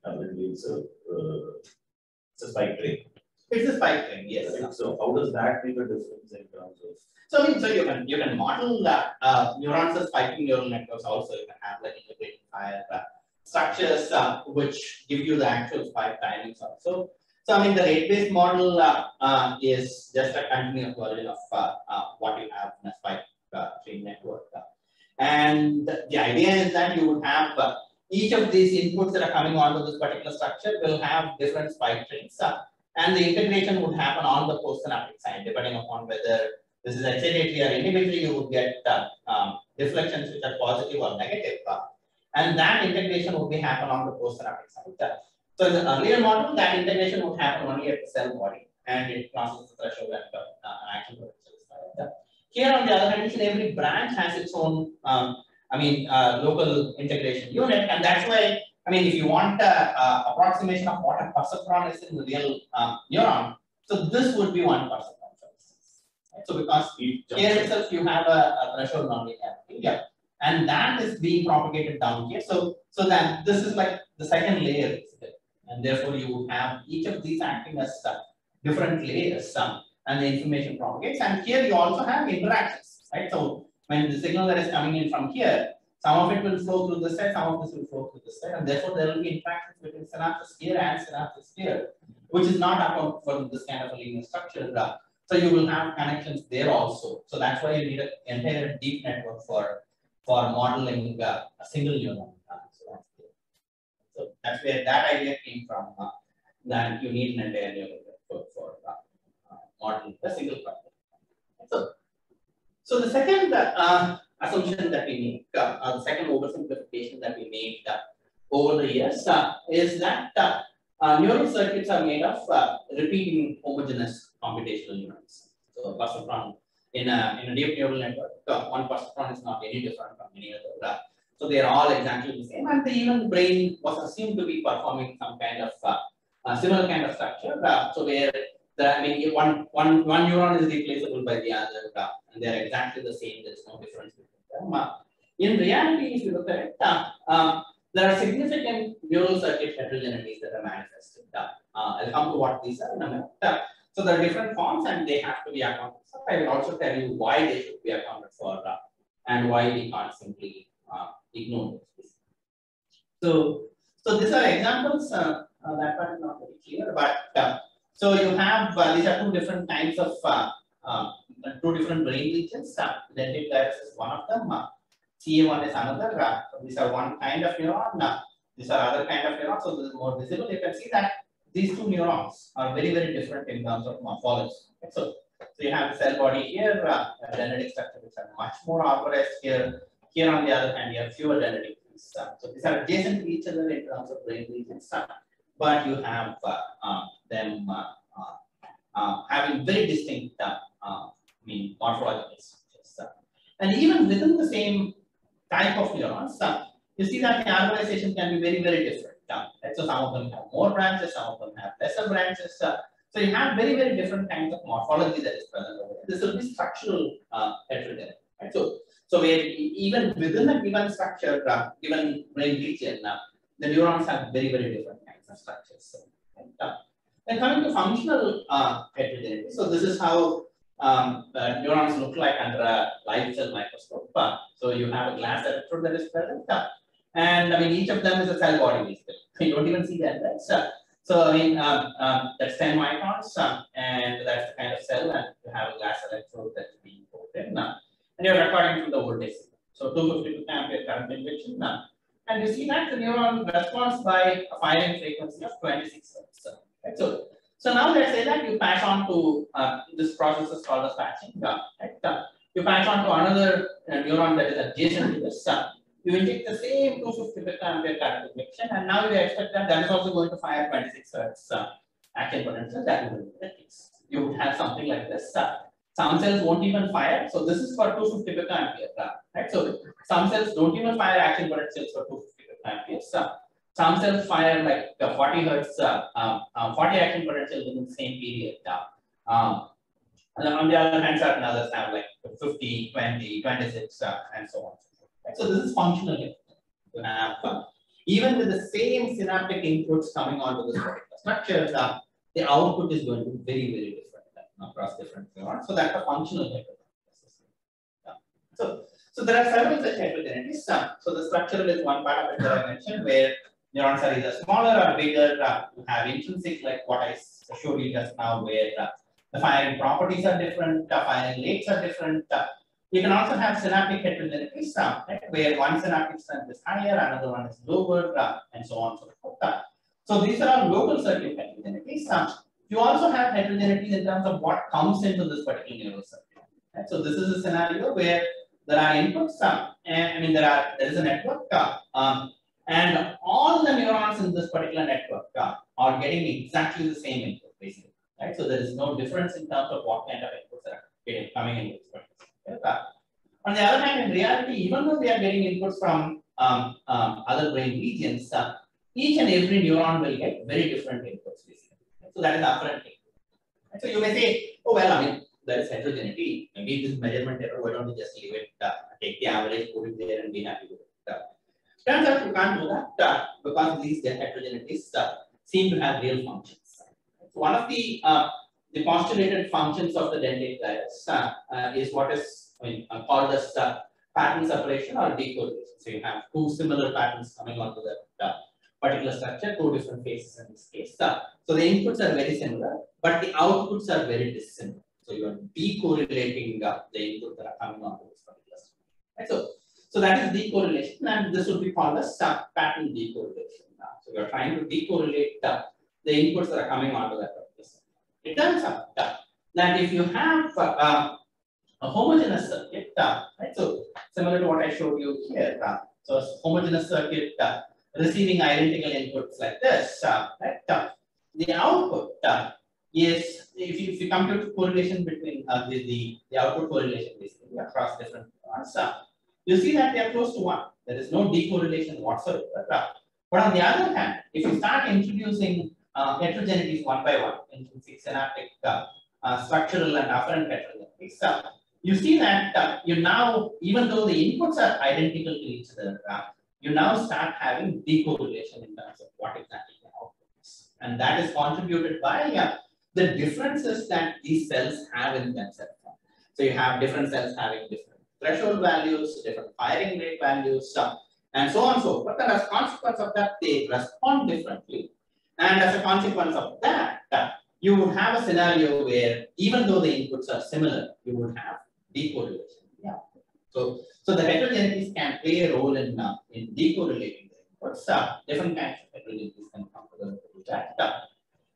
S1: uh, it's a, uh, it's a spike train.
S2: It's a spike train, yes.
S1: Right? So how does that make a difference in terms of?
S2: So I mean, so you can you can model that uh, neurons as spiking neural networks. Also, you can have like integrated higher uh, structures uh, which give you the actual spike timings also. So I mean the rate-based model uh, uh, is just a continuous version of uh, uh, what you have in a spike uh, train network. And the idea is that you would have each of these inputs that are coming onto this particular structure will have different spike trains. and the integration would happen on the postsynaptic side, depending upon whether this is excitatory or inhibitory, you would get um, deflections which are positive or negative. And that integration would be happen on the postsynaptic side. So in the earlier model, that integration would happen only at the cell body and it crosses the threshold and uh, action potential. Here on the other hand, each and every branch has its own, um, I mean, uh, local integration unit. And that's why, I mean, if you want uh, approximation of what a perceptron is in the real uh, neuron, so this would be one perceptron, So because here itself you have a, a threshold nonlinearity. Yeah and that is being propagated down here. So, so that this is like the second layer and therefore you have each of these acting as uh, different layers uh, and the information propagates. And here you also have interactions, right? So when the signal that is coming in from here, some of it will flow through this side, some of this will flow through this side, and therefore there will be interactions between synapses here and synapses here, which is not account for this kind of a linear structure. Uh, so you will have connections there also. So that's why you need an entire deep network for, for modeling a single neuron. So that's where that idea came from. Uh, that you need an entire neural network for uh, modeling a single problem. So, so the second uh, assumption that we make, uh, the second oversimplification that we made over the years is that uh, neural circuits are made of uh, repeating homogeneous computational neurons. So perceptron in a, in a deep neural network, uh, one perceptron is not any different from any other. So they are all exactly the same, and the human brain was assumed to be performing some kind of uh, similar kind of structure. Uh, so where the, I mean, one, one, one neuron is replaceable by the other, uh, and they are exactly the same. There's no difference between them. Uh, in reality, if you look at it, uh, um, there are significant neural circuit heterogeneities that are manifested. Uh, I'll come to what these are in a minute. So there are different forms, and they have to be accounted for. I will also tell you why they should be accounted for, and why we can't simply ignore this. So, So these are examples. Uh, uh, that is not very clear, but uh, so you have uh, these are two different kinds of uh, uh, two different brain regions. Uh, dentate gyrus is one of them. Uh, CA1 is another. Uh, these are one kind of neuron. Uh, these are other kind of neurons. So this is more visible. You can see that these two neurons are very very different in terms of morphology. So so you have cell body here, uh, a dendritic structure which are much more organized here. Here on the other hand, you have fewer dendritic regions. Uh, so these are adjacent to each other in terms of brain regions. Uh, but you have uh, uh, them uh, having very distinct I mean, morphological structures. and even within the same type of neurons, you see that the organization can be very, very different. Right? So some of them have more branches, some of them have lesser branches. so you have very, very different kinds of morphology that is present over there. This will be structural uh, heterogeneity. Right? So, so even within a given structure, uh, given brain region, uh, the neurons have very, very different kinds of structures. And, uh, then coming to functional uh, heterogeneity, so this is how um, uh, neurons look like under a live cell microscope. Uh, so you have a glass electrode that is present, uh, and I mean each of them is a cell body basically. You don't even see that, ends. Uh, so I mean um, um, that's 10 microns, uh, and that's the kind of cell, and you have a glass electrode that's being put in, uh, and you're recording from the voltage. So 252 ampere current injection. Uh, and you see that the neuron responds by a firing frequency of 26 hertz. Right? So, so now let's say that you pass on to uh, this process is called as patching. Right? You pass on to another uh, neuron that is adjacent to this. Uh, you inject the same 250 ampere current injection, and now you expect that that is also going to fire 26 hertz uh, action potential. That will be the case. You would have something like this. Uh, some cells won't even fire. So this is for 250 picoampere, right? So some cells don't even fire action potentials for 250 picoampere. So some cells fire like the 40 hertz, uh, um, um, 40 action potentials within the same period. Uh, um, and on the other hand, certain others have like 50, 20, 26, uh, and so on. So this is functional. You have uh, even with the same synaptic inputs coming onto this particular structure, uh, the output is going to be very, very different across different neurons. So that's a functional heterogeneity. Yeah. So, so there are several such heterogeneities. Uh, so the structural is one part of it that I mentioned where neurons are either smaller or bigger, uh, you have intrinsic like what I showed you just now where uh, the firing properties are different, uh, firing rates are different. Uh, you can also have synaptic heterogeneity, right, where one synaptic strength is higher, another one is lower, and so on and so forth. So these are all local circuit heterogeneities. Uh, you also have heterogeneity in terms of what comes into this particular neural circuit. Right? So this is a scenario where there are inputs, uh, and I mean there are there is a network, uh, um, and all the neurons in this particular network uh, are getting exactly the same input, basically. Right? So there is no difference in terms of what kind of inputs are getting, coming into this particular. On the other hand, in reality, even though they are getting inputs from um, um, other brain regions, uh, each and every neuron will get very different inputs. So that is thing. So you may say, oh well, I mean, there is heterogeneity. Maybe this measurement error, why don't we just leave it, uh, take the average, put it there and be happy with it. Uh, turns out you can't do that uh, because these heterogeneities uh, seem to have real functions. So one of the uh, the postulated functions of the dentate gyrus uh, uh, is what is I mean, uh, called as pattern separation or decorrelation. So you have two similar patterns coming onto the particular structure, two different phases in this case. So the inputs are very similar, but the outputs are very dissimilar. So you are decorrelating uh, the inputs that are coming onto this particular structure. Right? So, so that is decorrelation, and this would be called a sub pattern decorrelation. So we are trying to decorrelate uh, the inputs that are coming onto that. It turns out uh, that if you have uh, uh, a homogeneous circuit, right? So similar to what I showed you here. so a homogeneous circuit receiving identical inputs like this, uh, right? Uh, the output uh, is, if you, if you come to correlation between uh, the, the, the output correlation basically across different neurons, uh, you see that they are close to one. There is no decorrelation whatsoever. Uh, but on the other hand, if you start introducing uh, one by one, intrinsic synaptic, uh, uh, structural and afferent heterogeneities, So you see that uh, you now, even though the inputs are identical to each other, uh, you now start having decorrelation in terms of what exactly the output is. And that is contributed by uh, the differences that these cells have in themselves. So you have different cells having different threshold values, different firing rate values. So and so on and so forth. And as a consequence of that, they respond differently. And as a consequence of that, uh, you would have a scenario where even though the inputs are similar, you would have decorrelation. Yeah. So, so the heterogeneities can play a role in, uh, in decorrelating the inputs. Uh, different kinds of heterogeneities can come to that. Uh,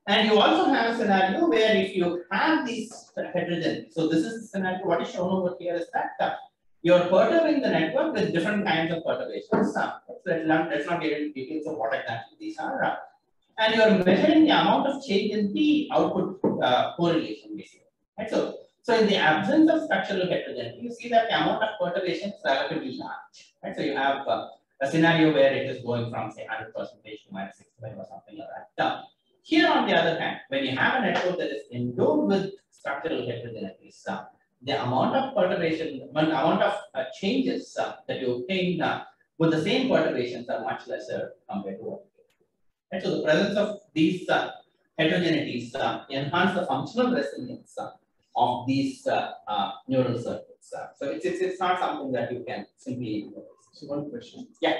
S2: and you also have a scenario where if you have these heterogeneities, so this is the scenario, what is shown over here is that uh, you're perturbing the network with different kinds of perturbations. Uh, let's, not, let's not get into details of what exactly these are. And you're measuring the amount of change in the output uh, correlation basically. Right? So, so in the absence of structural heterogeneity, you see that the amount of perturbation is relatively large. Right? So you have uh, a scenario where it is going from say 100 percentage to minus 65 or something like that. Now, here on the other hand, when you have a network that is endowed with structural heterogeneity, uh, the amount of perturbation, the amount of uh, changes uh, that you obtain uh, with the same perturbations are much lesser compared to what so the presence of these uh, heterogeneities uh, enhance the functional resilience uh, of these uh, uh, neural circuits. Uh. so it's, it's, it's not something that you can simply ignore.
S4: So one question.
S2: Yeah.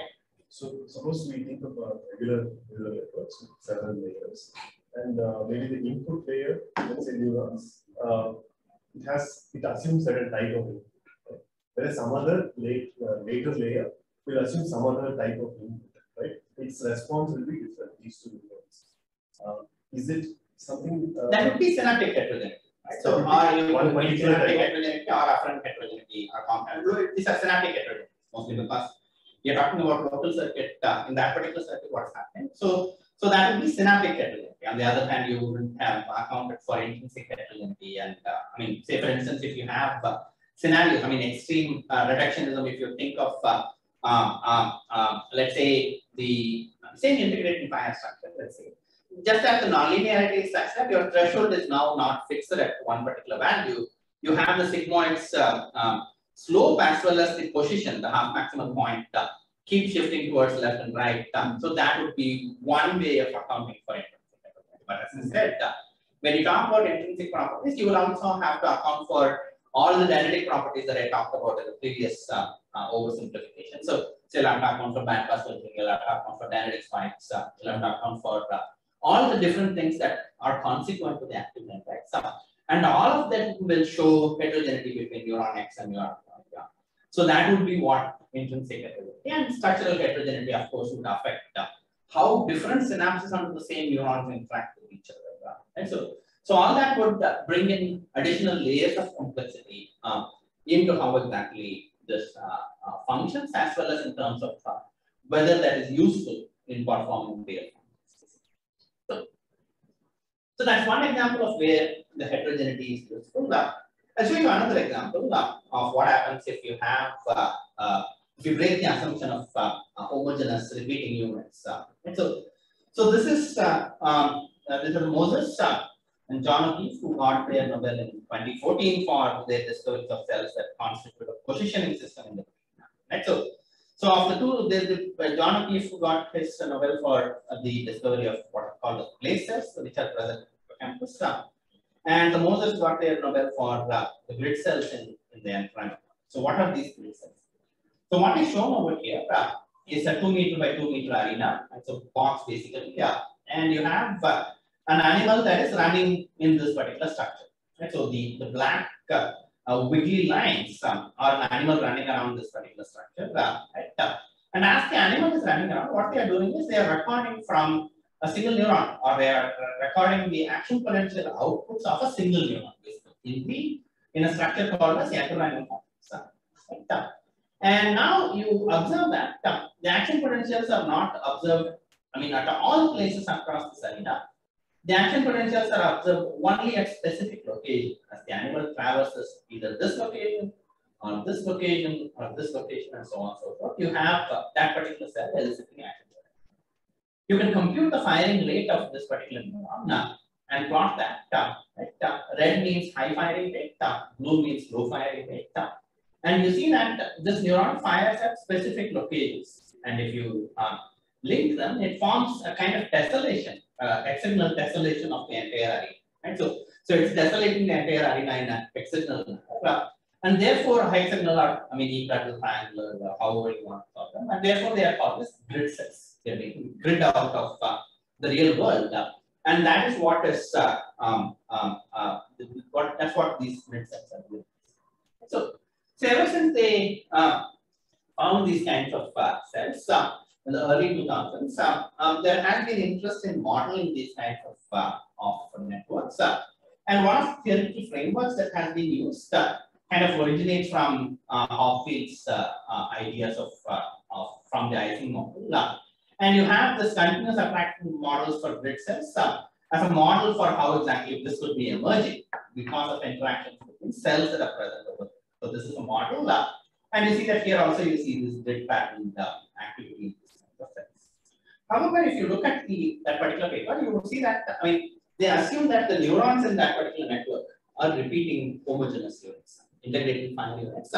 S4: So suppose we think of a regular neural networks with several layers, and maybe the input layer, let's say neurons, it has it assumes certain type of input. Right? Whereas some other late, later layer will assume some other type of input? Its response will be different, these two neurons. Uh, is it something?
S2: Uh, that would be synaptic heterogeneity. Right? So, are you one particular synaptic heterogeneity or afferent heterogeneity or compound? These are synaptic heterogeneity mostly because you're talking about local circuit uh, in that particular circuit, what's happening. So, so that would be synaptic heterogeneity. On the other hand, you wouldn't have accounted for intrinsic heterogeneity. And uh, I mean, say for instance, if you have uh, scenarios, I mean, extreme uh, reductionism, if you think of uh, um, um, um, let's say the same integrated bias structure, let's say. Just as the nonlinearity is such that your threshold is now not fixed at one particular value, you have the sigmoid's uh, um, slope as well as the position, the half maximum point, uh, keep shifting towards left and right. Um, so that would be one way of accounting for intrinsic But as I said, uh, when you talk about intrinsic properties, you will also have to account for all the dynamic properties that I talked about in the previous uh, uh, oversimplification. So still I'm talking for bandpass filtering, have account for dynamic uh, account for uh, all the different things that are consequent to the active network. And all of them will show heterogeneity between neuron X and neuron Y. So that would be what intrinsic heterogeneity and structural heterogeneity, of course, would affect uh, how different synapses under the same neurons interact with each other. And so, so all that would uh, bring in additional layers of complexity uh, into how exactly this uh, uh, functions as well as in terms of uh, whether that is useful in performing their functions. So, so that's one example of where the heterogeneity is useful. I'll show you another example of what happens if you have if you break the assumption of uh, homogeneous repeating units. Uh, so, so this is uh, um, this is Mosers and John O'Keefe, who got their Nobel in 2014 for their discoveries of cells that constitute a positioning system in the. Right? So, so of the two, the, the, John O'Keefe got his Nobel for uh, the discovery of what are called the place cells, which are present campus. Uh, and the Mosers got their Nobel for uh, the grid cells in, in the environment. So what are these grid cells? So what is shown over here uh, is a two meter by two meter arena. It's a box basically, yeah. And you have uh, an animal that is running in this particular structure. Right? So the, the black uh, uh, wiggly lines um, are an animal running around this particular structure. Uh, right? Uh, and as the animal is running around, what they are doing is they are recording from a single neuron or they are recording the action potential outputs of a single neuron in, the, in a structure called as complex. Right? And now you observe that uh, the action potentials are not observed, I mean, at all places across the arena, the action potentials are observed only at specific locations as the animal traverses either this location or this location or this location and so on and so forth. You have uh, that particular cell eliciting action potential. You can compute the firing rate of this particular neuron now and plot that. Uh, right? red means high firing rate, uh, blue means low firing rate. And you see that this neuron fires at specific locations. And if you uh, link them, it forms a kind of tessellation uh, hexagonal tessellation of the entire arena. Right? So, so it's tessellating the entire arena in a hexagonal uh, And therefore, hexagonal are, I mean, equilateral, triangular, uh, however you want to call them. And therefore, they are called as grid cells. They're making grid out of uh, the real world. Uh, and that is what is, uh, um, um, uh, what, that's what these grid cells are doing. So, so ever since they found these kinds of cells in the early 2000s, um, there has been interest in modeling these kinds of, of networks. and one of the theoretical frameworks that has been used kind of originates from uh, Hopfield's uh, uh, ideas of, uh, of from the Ising model. Uh, and you have this continuous attractor models for grid cells uh, as a model for how exactly this could be emerging because of interactions between cells that are present over. So this is a model. and you see that here also you see this grid pattern activity However, if you look at the that particular paper, you will see that I mean they assume that the neurons in that particular network are repeating homogeneous units integrating finally units.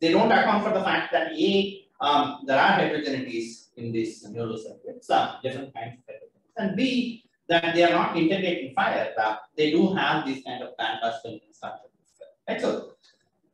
S2: They don't account for the fact that A, um, there are heterogeneities in these neural circuits, different kinds of heterogeneities, and B, that they are not integrate-and-fire, uh, they do have these kind of bandpass structures. Right? So,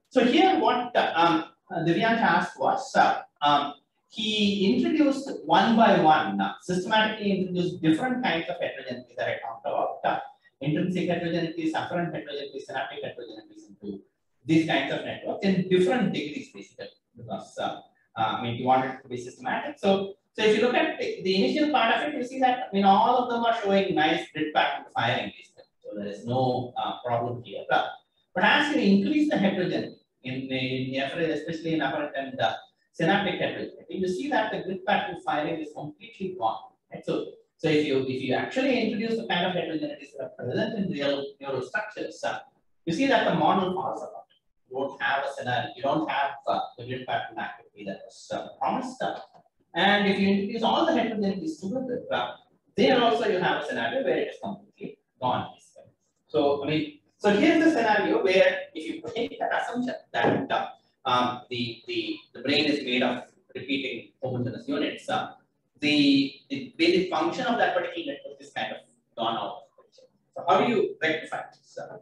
S2: so here what um, Divyansh asked was, uh, um, he introduced one by one, systematically introduced different kinds of heterogeneity that I talked about, intrinsic heterogeneity, afferent heterogeneity, synaptic heterogeneity into these kinds of networks in different degrees basically because uh, uh, I mean you want it to be systematic. So so if you look at the initial part of it, you see that I mean all of them are showing nice grid pattern firing basically. So there is no uh, problem here. But, but as you increase the heterogeneity in, in especially in afferent and uh, synaptic heterogeneity, you see that the grid pattern firing is completely gone. Right? So so if you if you actually introduce the kind of heterogeneities that are present in real neural structures, uh, you see that the model falls apart don't have a scenario, you don't have uh, the grid pattern activity that was uh, promised. And if you introduce all the heterogeneities together, uh, there also you have a scenario where it is completely gone. So, I mean, so here's the scenario where if you take that assumption that uh, um, the, the, the brain is made of repeating homogeneous units, uh, the, the basic function of that particular network is kind of gone out. So how do you rectify this? Uh,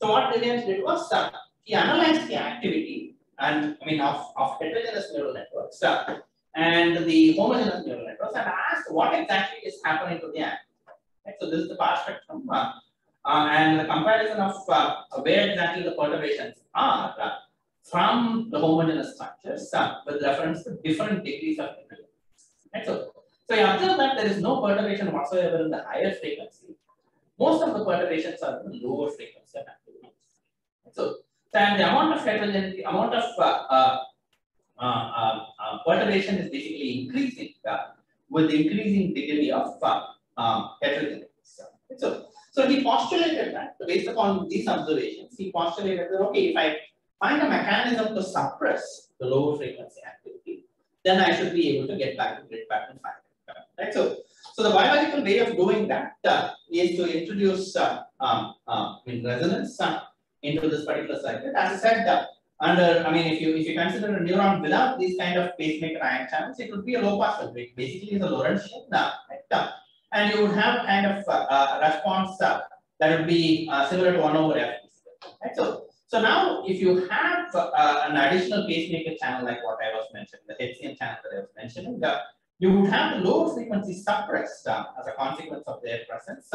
S2: so what Williams did was uh, he analyzed the activity and I mean of, of heterogeneous neural networks uh, and the homogeneous neural networks and asked what exactly is happening to the activity. Right? So this is the power spectrum uh, uh, and the comparison of uh, where exactly the perturbations are uh, from the homogeneous structures uh, with reference to different degrees of intelligence. Right? So, so you observe that there is no perturbation whatsoever in the higher frequency. Most of the perturbations are in the lower frequency. So and the amount of heterogeneity, amount of uh, uh, uh, uh perturbation is basically increasing with increasing degree of heterogeneity. So, so he postulated that based upon these observations, he postulated that okay, if I find a mechanism to suppress the lower frequency activity, then I should be able to get back to grid pattern firing. Right? So, so the biological way of doing that uh, is to introduce uh, um, uh, in resonance into this particular circuit. As I said, uh, under, I mean, if you if you consider a neuron without these kind of pacemaker ion channels, it would be a low pass filter. Basically, it's a Lorentzian, uh, right? and you would have kind of uh, uh response uh, that would be uh, similar to one over f. Right? So, so now if you have an additional pacemaker channel like what I was mentioning, the HCN channel that I was mentioning, you would have the lower frequency suppressed as a consequence of their presence.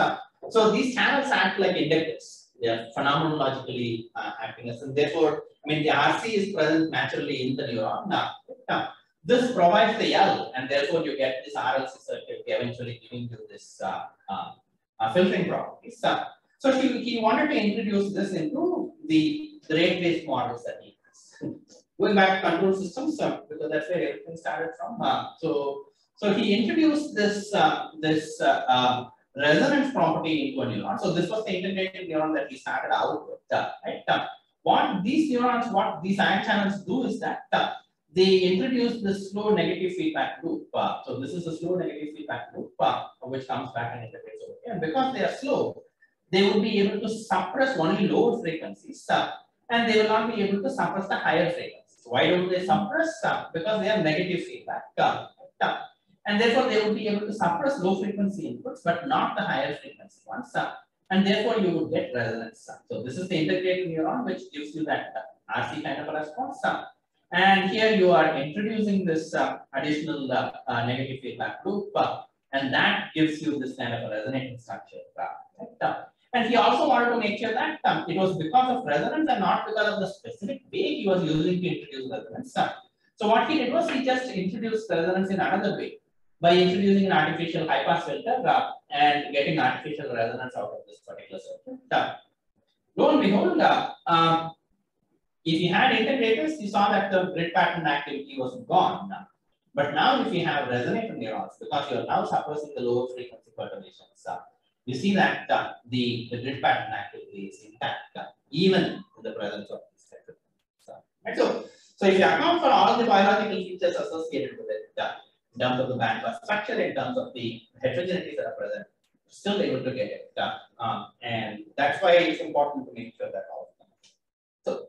S2: so these channels act like inductors they are phenomenologically uh, acting as, and therefore, I mean, the RC is present naturally in the neuron. Now, now this provides the L, and therefore you get this RLC circuit eventually giving you this uh, uh, uh filtering properties. So he, he wanted to introduce this into the, rate-based models that he has. Going back to control systems, uh, because that's where everything started from. Uh, so, so he introduced this this um, resonance property into a neuron. So this was the integrated neuron that we started out with. Uh, right? Uh, what these neurons, what these ion channels do is that uh, they introduce the slow negative feedback loop. Uh, so this is a slow negative feedback loop uh, which comes back and integrates over here. And because they are slow, they will be able to suppress only lower frequencies and they will not be able to suppress the higher frequencies. Why don't they suppress? because they have negative feedback. And therefore, they will be able to suppress low frequency inputs, but not the higher frequency ones. And therefore you would get resonance. So this is the integrated neuron which gives you that uh, RC kind of a response. And here you are introducing this uh, additional uh, uh, negative feedback loop, uh, and that gives you this kind of a resonating structure. Right? And he also wanted to make sure that um, it was because of resonance and not because of the specific way he was using to introduce resonance. So what he did was he just introduced resonance in another way by introducing an artificial high pass filter uh, and getting artificial resonance out of this particular circuit. Uh, lo and behold, uh, um, if you had integrators, you saw that the grid pattern activity was gone. But now if you have resonator neurons, because you are now suppressing the lower frequency perturbations, uh, you see that uh, the, the grid pattern activity is intact, uh, even in the presence of these technologies. Uh, right? So, so if you account for all the biological features associated with it, uh, in terms of the bandpass structure, in terms of the heterogeneities that are present, still able to get it done. Um, and that's why it's important to make sure that all of them. So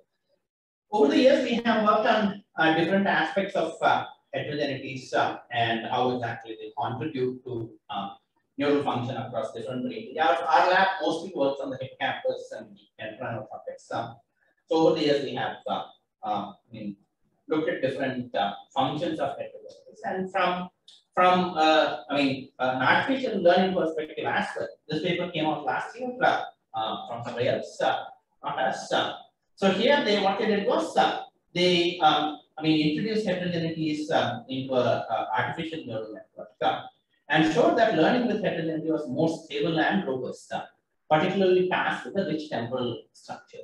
S2: over the years, we have worked on uh, different aspects of uh, heterogeneities uh, and how exactly they contribute to um, neural function across different brain Our, our lab mostly works on the hippocampus and the entorhinal cortex. So over the years, we have uh, uh, I mean, looked at different uh, functions of heterogeneity. And from, from uh, I mean, an artificial learning perspective as well, this paper came out last year uh, uh from somebody else, uh, not us. Uh. so here, they what they did was they, um, I mean, introduced heterogeneities into an artificial neural network and showed that learning with heterogeneity was more stable and robust, particularly tasked with a rich temporal structure.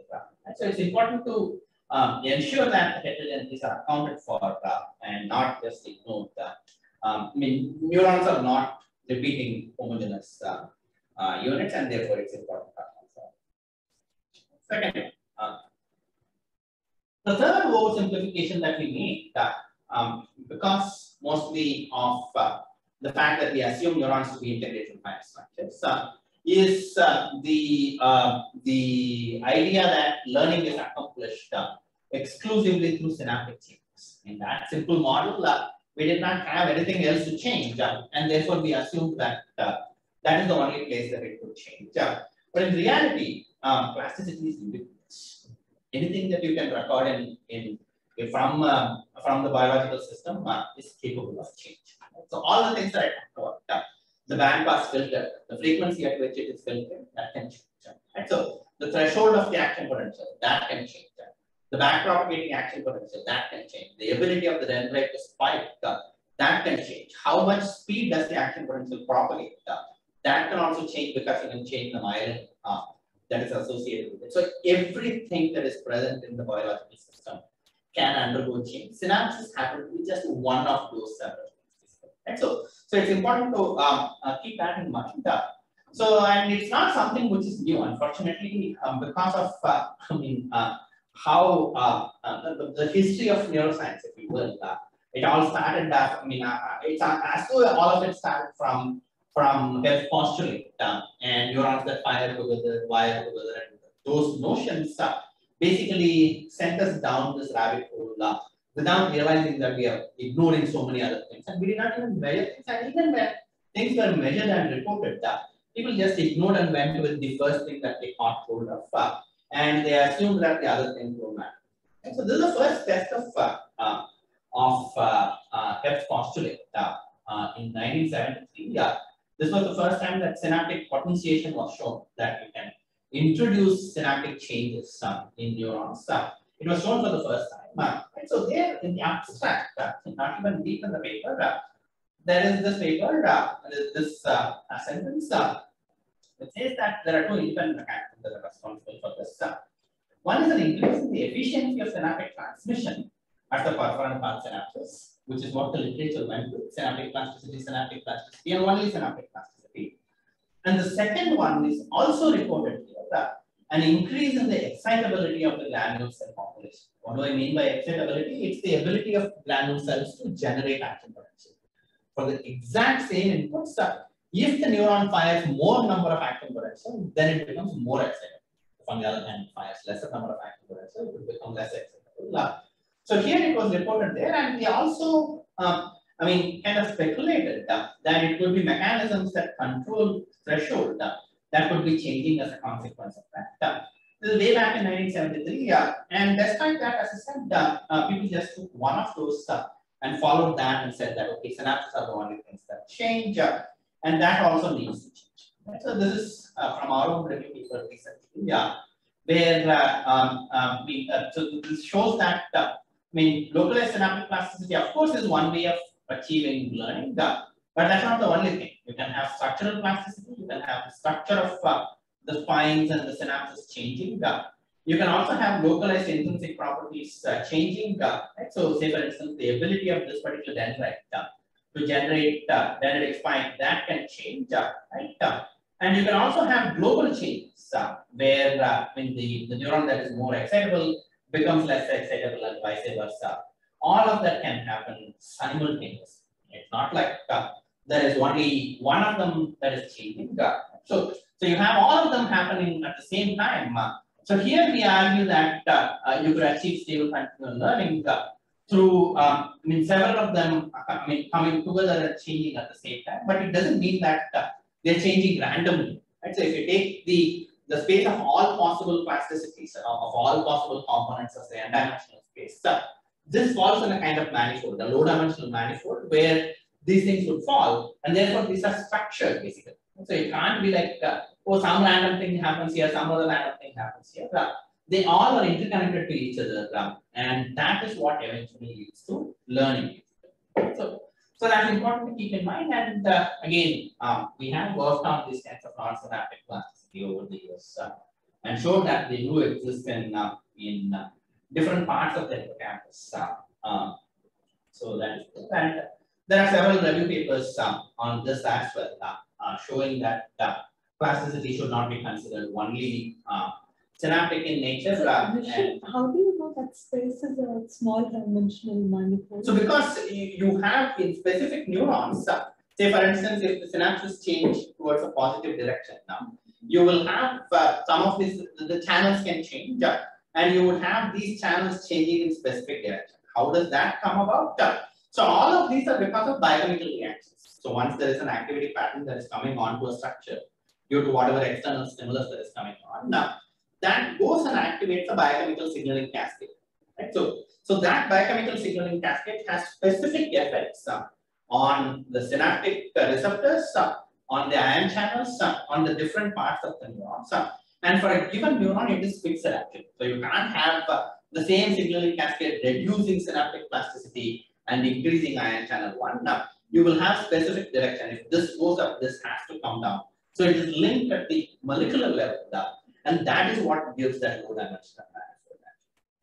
S2: And so it's important to um, ensure that the heterogeneities are accounted for uh, and not just ignored. Uh, um, I mean, neurons are not repeating homogeneous uh, uh units, and therefore it's important. Second, uh, the third oversimplification that we made, uh, um, because mostly of the fact that we assume neurons to be integrate-and-fire structures, is uh, the uh, the idea that learning is accomplished uh, exclusively through synaptic changes. In that simple model, we did not have anything else to change, and therefore we assumed that that is the only place that it could change. But in reality, plasticity is ubiquitous. Anything that you can record in, in from uh, from the biological system uh, is capable of change. So all the things that I talked about, the bandpass filter, the frequency at which it is filtered, that can change. Right? So the threshold of the action potential, that can change the backpropagating action potential, that can change. The ability of the dendrite to spike, uh, that can change. How much speed does the action potential propagate? Uh, that can also change because you can change the myelin uh, that is associated with it. So everything that is present in the biological system can undergo change. Synapses happen to be just one of those several. Right? So, so it's important to um, uh, keep that in mind. So, and it's not something which is new, unfortunately, um, because of, uh, I mean, uh, how uh, uh, the, the, history of neuroscience, if you will. Uh, it all started, uh, I mean, it's as though all of it started from from Hebb postulate and neurons that fire together, wire together, and those notions basically sent us down this rabbit hole without realizing that we are ignoring so many other things. And we did not even measure things. And even when things were measured and reported, that people just ignored and went with the first thing that they caught hold of and they assume that the other things will matter. And so this is the first test of uh, uh, of uh, uh, postulate uh, uh, in 1973. Yeah, this was the first time that synaptic potentiation was shown that you can introduce synaptic changes uh, in neurons. Uh, it was shown for the first time. Uh, right? So there in the abstract, uh, not even deep in the paper, uh, there is this paper, uh, this uh, sentence. Uh, it says that there are two independent mechanisms that are responsible for this. One is an increase in the efficiency of synaptic transmission at the perforant path synapses, which is what the literature went with, synaptic plasticity, synaptic plasticity, and only synaptic plasticity. And the second one is also reported here, an increase in the excitability of the granule cell population. What do I mean by excitability? It's the ability of granule cells to generate action potential. For the exact same inputs, if the neuron fires more number of action potential, then it becomes more excitable. If on the other hand, it fires lesser number of action potential, it will become less excitable. So here it was reported there, and we also, um, I mean, kind of speculated uh, that it could be mechanisms that control threshold uh, that could be changing as a consequence of that. This is way back in 1973, uh, and despite that, as I said, uh, people just took one of those uh, and followed that and said that, okay, synapses are the only things that change, uh, and that also needs to change. So this is uh, from our own review paper recently, yeah, where uh, um, um, we, uh, so this shows that, I mean, localized synaptic plasticity, of course, is one way of achieving learning, but that's not the only thing. You can have structural plasticity, you can have the structure of uh, the spines and the synapses changing. Uh, you can also have localized intrinsic properties uh, changing. Uh, right? So say for instance, the ability of this particular dendrite uh, to generate uh, dendritic spine, that can change, uh, right? Uh, and you can also have global changes uh, where uh, when the, the neuron that is more excitable becomes less excitable and vice versa. All of that can happen simultaneously. It's not like uh, there is only one of them that is changing. So, so you have all of them happening at the same time. So here we argue that uh, uh, you could achieve stable continuous learning uh, through, um, I mean, several of them coming together and changing at the same time, but it doesn't mean that they're changing randomly. Right? So if you take the, the space of all possible plasticities, of, of all possible components of the n-dimensional space, so this falls in a kind of manifold, a low dimensional manifold, where these things would fall, and therefore these are structured basically. So it can't be like, uh, oh, some random thing happens here, some other random thing happens here. They all are interconnected to each other, and that is what eventually leads to learning. So, so that's important to keep in mind. And uh, again, um, we have worked on these kinds of non-synaptic plasticity over the years uh, and showed that they do exist in uh, in uh, different parts of the hippocampus. Uh, uh, so that is good. And there are several review papers uh, on this as well, showing that plasticity should not be considered only uh, synaptic in nature.
S3: So,
S2: uh, and
S3: how do you know that space is a small dimensional manifold?
S2: so because you, have in specific neurons, uh, say for instance, if the synapses change towards a positive direction now, you will have uh, some of these, the, the channels can change uh, and you would have these channels changing in specific direction. How does that come about? Uh, so all of these are because of biochemical reactions. So once there is an activity pattern that is coming onto a structure due to whatever external stimulus that is coming on, now that goes and activates a biochemical signaling cascade. Right? So, so that biochemical signaling cascade has specific effects uh, on the synaptic uh, receptors, uh, on the ion channels, uh, on the different parts of the neurons. uh, and for a given neuron, it is fixed actually. So you can't have uh, the same signaling cascade reducing synaptic plasticity and increasing ion channel one. Now, you will have specific direction. If this goes up, this has to come down. So it is linked at the molecular level down. And that is what gives that low dimensional manifold.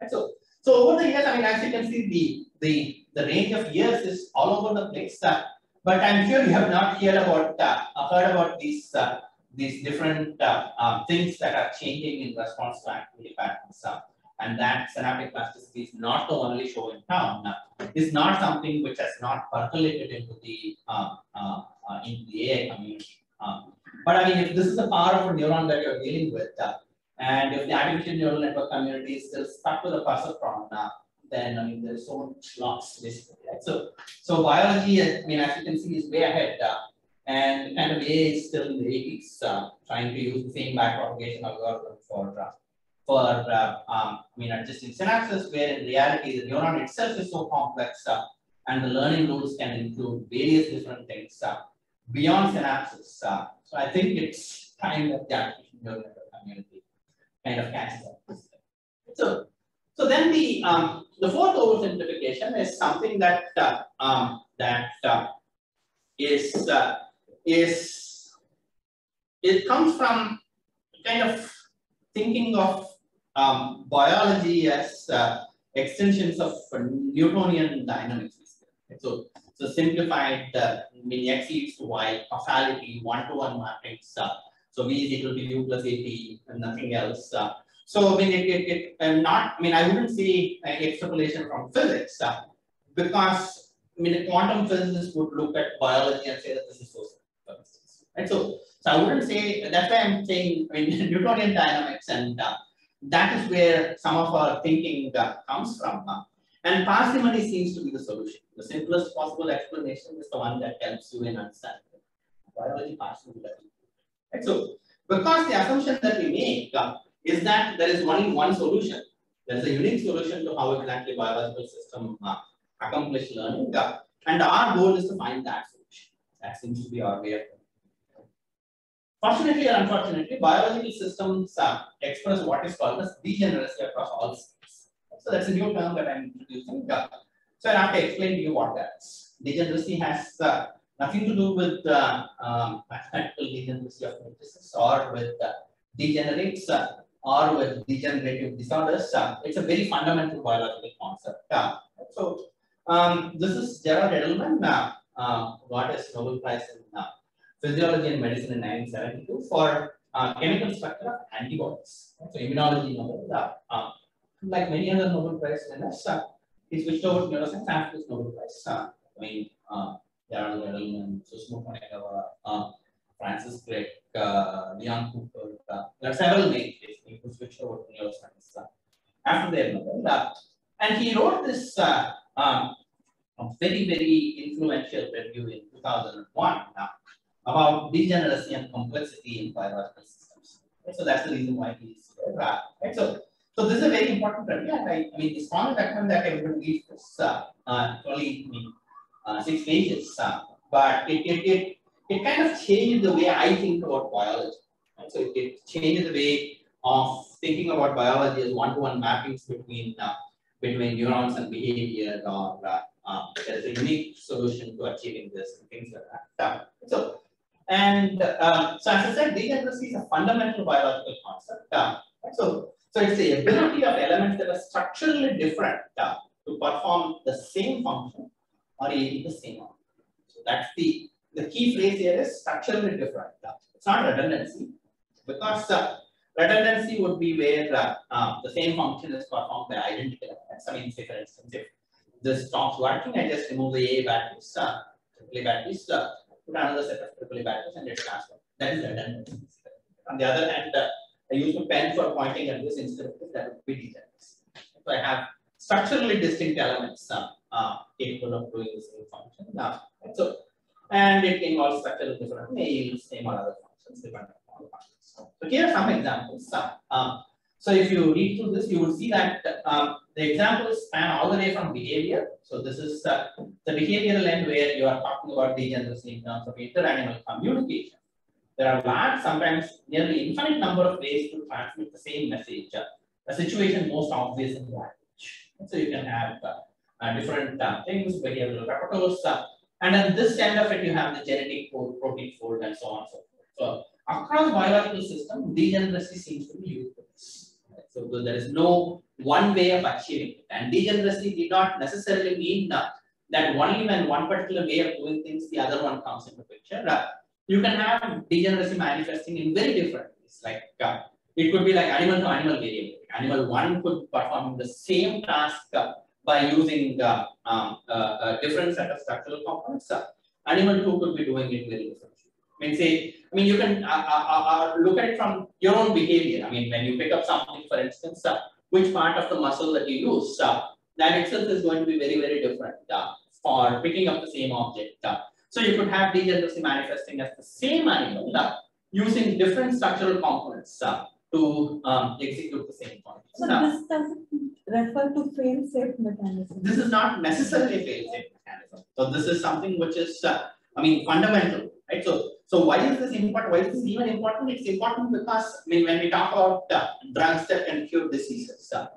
S2: Right? So, so over the years, I mean, as you can see, the, the, the range of years is all over the place. Uh, but I'm sure you have not heard about, uh, heard about these, uh, these different uh, um, things that are changing in response to activity patterns. Uh, and that synaptic plasticity is not the only show in town. Uh, is not something which has not percolated into the uh, uh, uh, into the AI community. Um, but I mean, if this is the power of a neuron that you're dealing with, uh, and if the artificial neural network community is still stuck with the perceptron, uh, then I mean, there's so much loss basically. Right? So, so biology, I mean, as you can see, is way ahead. Uh, and kind of AI is still in the 80s, uh, trying to use the same backpropagation algorithm for uh, for uh, um, I mean adjusting synapses, where in reality the neuron itself is so complex, uh, and the learning rules can include various different things uh, beyond synapses. Uh, so I think it's time that the artificial neural network community kind of catches up. So, so then the um, the fourth oversimplification is something that uh, um, that uh, is uh, is it comes from kind of thinking of um, biology as uh, extensions of Newtonian dynamics. So, so simplified, uh, I mean, x leads to y, causality, one-to-one matrix. Uh, so v is equal to u plus at and nothing else. Uh, so I mean, it, it, it uh, not. I mean, I wouldn't say uh, extrapolation from physics uh, because I mean, a quantum physicist would look at biology and say that this is so instance. Right. So, so I wouldn't say that's why I'm saying I mean Newtonian dynamics and uh, that is where some of our thinking uh, comes from. And parsimony seems to be the solution. The simplest possible explanation is the one that helps you in understanding biology parsimony. Right? So, because the assumption that we make uh, is that there is only one solution. There is a unique solution to how exactly biological system uh, accomplish learning. Uh, and our goal is to find that solution. That seems to be our way of Fortunately or unfortunately, biological systems uh, express what is called as degeneracy across all states. So that's a new term that I'm introducing. Uh, so I have to explain to you what that is. Degeneracy has uh, nothing to do with uh, um, mathematical degeneracy of matrices or with uh, degenerates uh, or with degenerative disorders. Uh, it's a very fundamental biological concept. So um, this is Gerald Edelman, uh, uh, got his Nobel Prize in uh, Physiology and Medicine in 1972 for uh, chemical structure of antibodies. So immunology Nobel, uh, uh, like many other Nobel Prize winners, uh, he switched over to neuroscience after this Nobel Prize. Uh, I mean, uh, Gerald Edelman, Susumu Tonegawa, uh, Francis Crick, uh, Leon Cooper. Uh, there are several names basically who switched over to neuroscience uh, after their Nobel. Uh, and he wrote this uh, um, very, very influential review in 2001 uh, about degeneracy and complexity in biological systems. So that's the reason why he's here. Uh, right? So, so this is a very important review. And I, I mean, the strong recommend that everybody reads this. Uh, uh, only uh, six pages, uh, but it, it, it, it kind of changed the way I think about biology. Right? So it, it the way of thinking about biology as one-to-one mappings between uh, between neurons and behavior or uh, uh, there is a unique solution to achieving this and things like that. So, and uh, so as I said, degeneracy is a fundamental biological concept. Uh, so, so it's the ability of elements that are structurally different uh, to perform the same function or even the same one. So that's the, the key phrase here is structurally different. Uh, it's not redundancy because uh, redundancy would be where uh, uh, the same function is performed by identical elements. I mean, say for instance, if this stops working, I just remove the A batteries, uh, AAA batteries, uh, put another set of AAA batteries and it transfers. That is redundancy. On the other hand, I use a pen for pointing at this instead of this, that would be degeneracy. So I have structurally distinct elements uh, uh, capable of doing the same function. Now, so, and it involves structural different names, same or other functions depending on the functions. So here are some examples. Uh, um, so if you read through this, you will see that um, the examples span all the way from behavior. So this is uh, the behavioral end where you are talking about degeneracy in terms of inter-animal communication. There are large, sometimes nearly infinite number of ways to transmit the same message. A situation most obvious in language. So you can have uh, uh, different uh, things, behavioral repertoires, uh, and then this end of it, you have the genetic code, protein fold, and so on and so forth. So across biological system, degeneracy seems to be ubiquitous. So there is no one way of achieving it. And degeneracy did not necessarily mean uh, that only when one particular way of doing things, the other one comes into picture. Uh, you can have degeneracy manifesting in very different ways. Like uh, it could be like animal to animal variability. Animal one could perform the same task uh, by using uh, um, uh, a different set of structural components. animal two could be doing it very differently. I mean, say, I mean, you can uh, uh, uh, look at it from your own behavior. I mean, when you pick up something, for instance, uh, which part of the muscle that you use, uh, that itself is going to be very, very different uh, for picking up the same object. So you could have degeneracy manifesting as the same animal using different structural components to um, execute the same function.
S3: So this doesn't refer to fail-safe mechanism.
S2: This is not necessarily a fail-safe mechanism. So this is something which is, I mean, fundamental, right? So so why is this important? Why is this even important? It's important because I mean, when we talk about uh, drugs that can cure diseases, uh,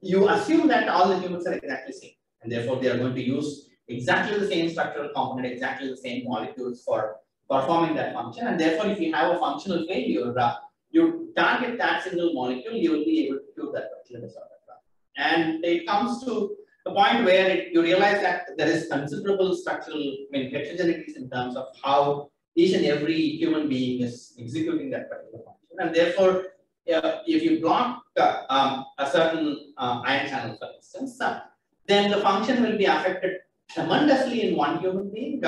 S2: you assume that all the humans are exactly the same, and therefore they are going to use exactly the same structural component, exactly the same molecules for performing that function. And therefore, if you have a functional failure, uh, you target that single molecule, you will be able to cure that particular disorder. And it comes to the point where it, you realize that there is considerable structural I mean, heterogeneities in terms of how each and every human being is executing that particular function. And therefore, uh, if you block uh, um, a certain uh, ion channel, for instance, uh, then the function will be affected tremendously in one human being,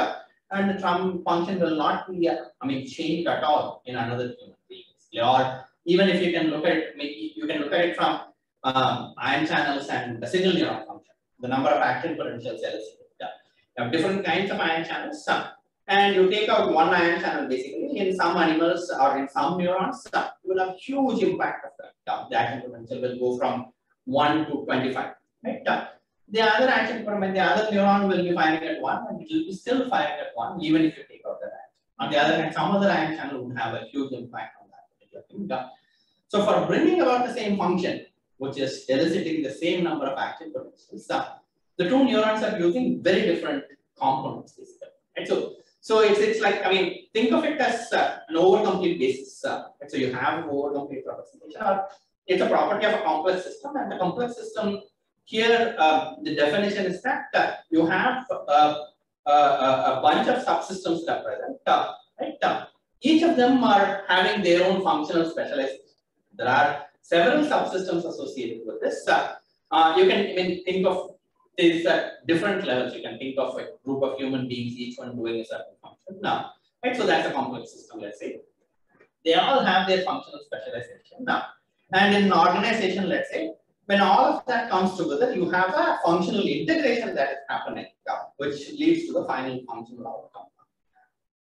S2: and the function will not be, I mean, changed at all in another human being. Or even if you can look at it, you can look at it from um, ion channels and the single neuron function, the number of action potential cells. You have different kinds of ion channels. and you take out one ion channel basically in some animals or in some neurons, you will have huge impact of that. The action potential will go from 1 to 25, right? The other action potential, the other neuron will be firing at 1 and it will be still firing at 1 even if you take out the ion. On the other hand, some other ion channel would have a huge impact on that particular thing. Uh, so for bringing about the same function, which is eliciting the same number of action potentials, uh, the two neurons are using very different components basically. Right? So so it's, it's like, I mean, think of it as uh, an over-complete basis. Uh, so you have over-complete representation. It's a property of a complex system and the complex system here, uh, the definition is that uh, you have uh, a, a, bunch of subsystems that are present, uh, right? each of them are having their own functional specialization. There are several subsystems associated with this. you can I mean, think of is at different levels. You can think of a group of human beings, each one doing a certain function. Now, right, so that's a complex system, let's say. They all have their functional specialization now. And in an organization, let's say, when all of that comes together, you have a functional integration that is happening, which leads to the final functional outcome.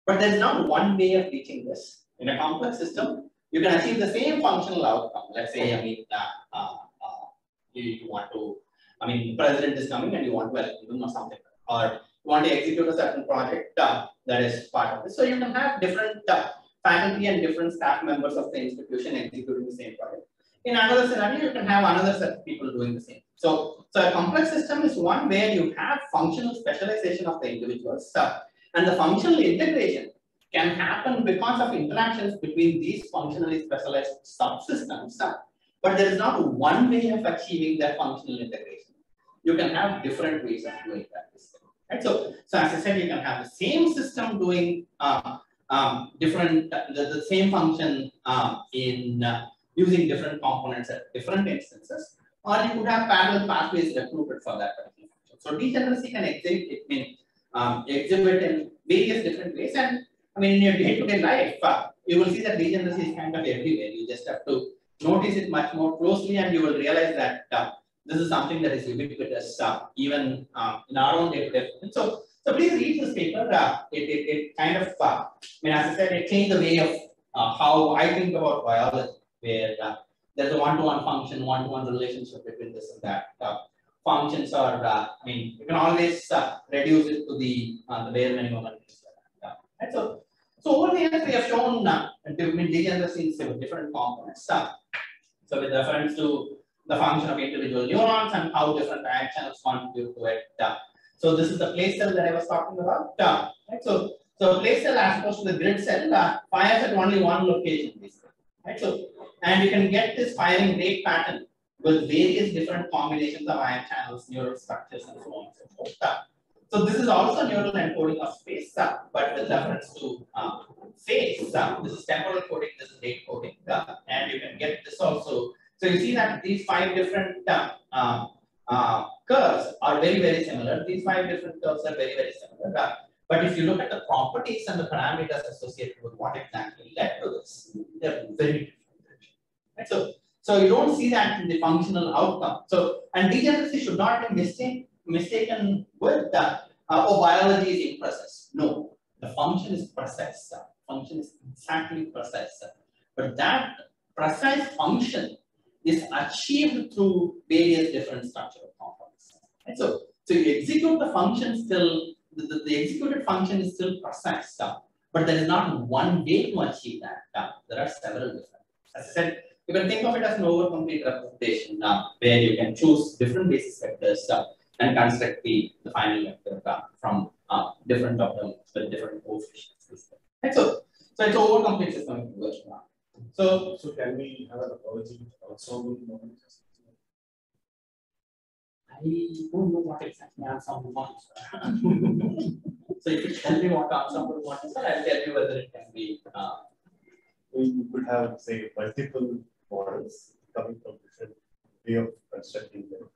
S2: But there's not one way of reaching this. In a complex system, you can achieve the same functional outcome. Let's say, I mean, uh, uh, uh, you, want to I mean, president is coming and you want to elect him or something, or you want to execute a certain project uh, that is part of this. So you can have different uh, faculty and different staff members of the institution executing the same project. In another scenario, you can have another set of people doing the same. So, so a complex system is one where you have functional specialization of the individuals, uh, and the functional integration can happen because of interactions between these functionally specialized subsystems. Uh, but there is not one way of achieving that functional integration you can have different ways of doing that. system. Right? So, so as I said, you can have the same system doing uh, um, different, the, the same function um, in uh, using different components at different instances, or you could have parallel pathways recruited for that particular function. So degeneracy can exhibit, it mean, um, exhibit in various different ways. And I mean, in your day-to-day -day life, uh, you will see that degeneracy is kind of everywhere. You just have to notice it much more closely and you will realize that uh, this is something that is ubiquitous uh, even uh, in our own data. So, so please read this paper. Uh, it, it, it kind of, uh, I mean, as I said, it changed the way of uh, how I think about biology, where uh, there's a one-to-one function, one-to-one relationship between this and that. functions are, I mean, you can always reduce it to the, the bare minimum. And so, so over here we have shown uh, in different components. so with reference to the function of individual neurons and how different ion channels contribute to it. Uh, so this is the place cell that I was talking about. Uh, right? So, so place cell as opposed to the grid cell uh, fires at only one location. Basically, right? So, and you can get this firing rate pattern with various different combinations of ion channels, neural structures, and so on and so forth. So this is also neural encoding of space, uh, but with reference to uh, phase. Uh, this is temporal coding, this is rate coding, uh, and you can get this also so you see that these five different uh, uh, uh, curves are very, very similar. These five different curves are very, very similar. But if you look at the properties and the parameters associated with what exactly led to this, they're very different. Right? So, so you don't see that in the functional outcome. So, and degeneracy should not be mistake, mistaken with that. Uh, oh, biology is imprecise. No, the function is precise. Function is exactly precise. But that precise function is achieved through various different structural components. And so, so you execute the function still, the, the, the executed function is still precise stuff, but there is not one way to achieve that. Uh, there are several different. As I said, you can think of it as an over-complete representation uh, where you can choose different basis vectors and construct the, the final vector from uh, different them with different coefficients. So, so it's over-complete system.
S4: So, so can we have an apology moment?
S2: I don't know what exactly ensemble wants. so if you tell me what ensemble wants, I'll tell you whether it can be. Uh,
S4: we could have, say, multiple models coming from different way of constructing them.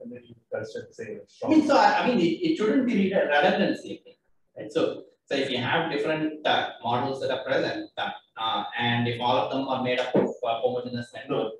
S4: And then you construct, say, a strong.
S2: I mean, so I, I mean, it, it shouldn't be redundancy, right? So, so if you have different uh, models that are present, uh, and if all of them are made up of uh, homogeneous network,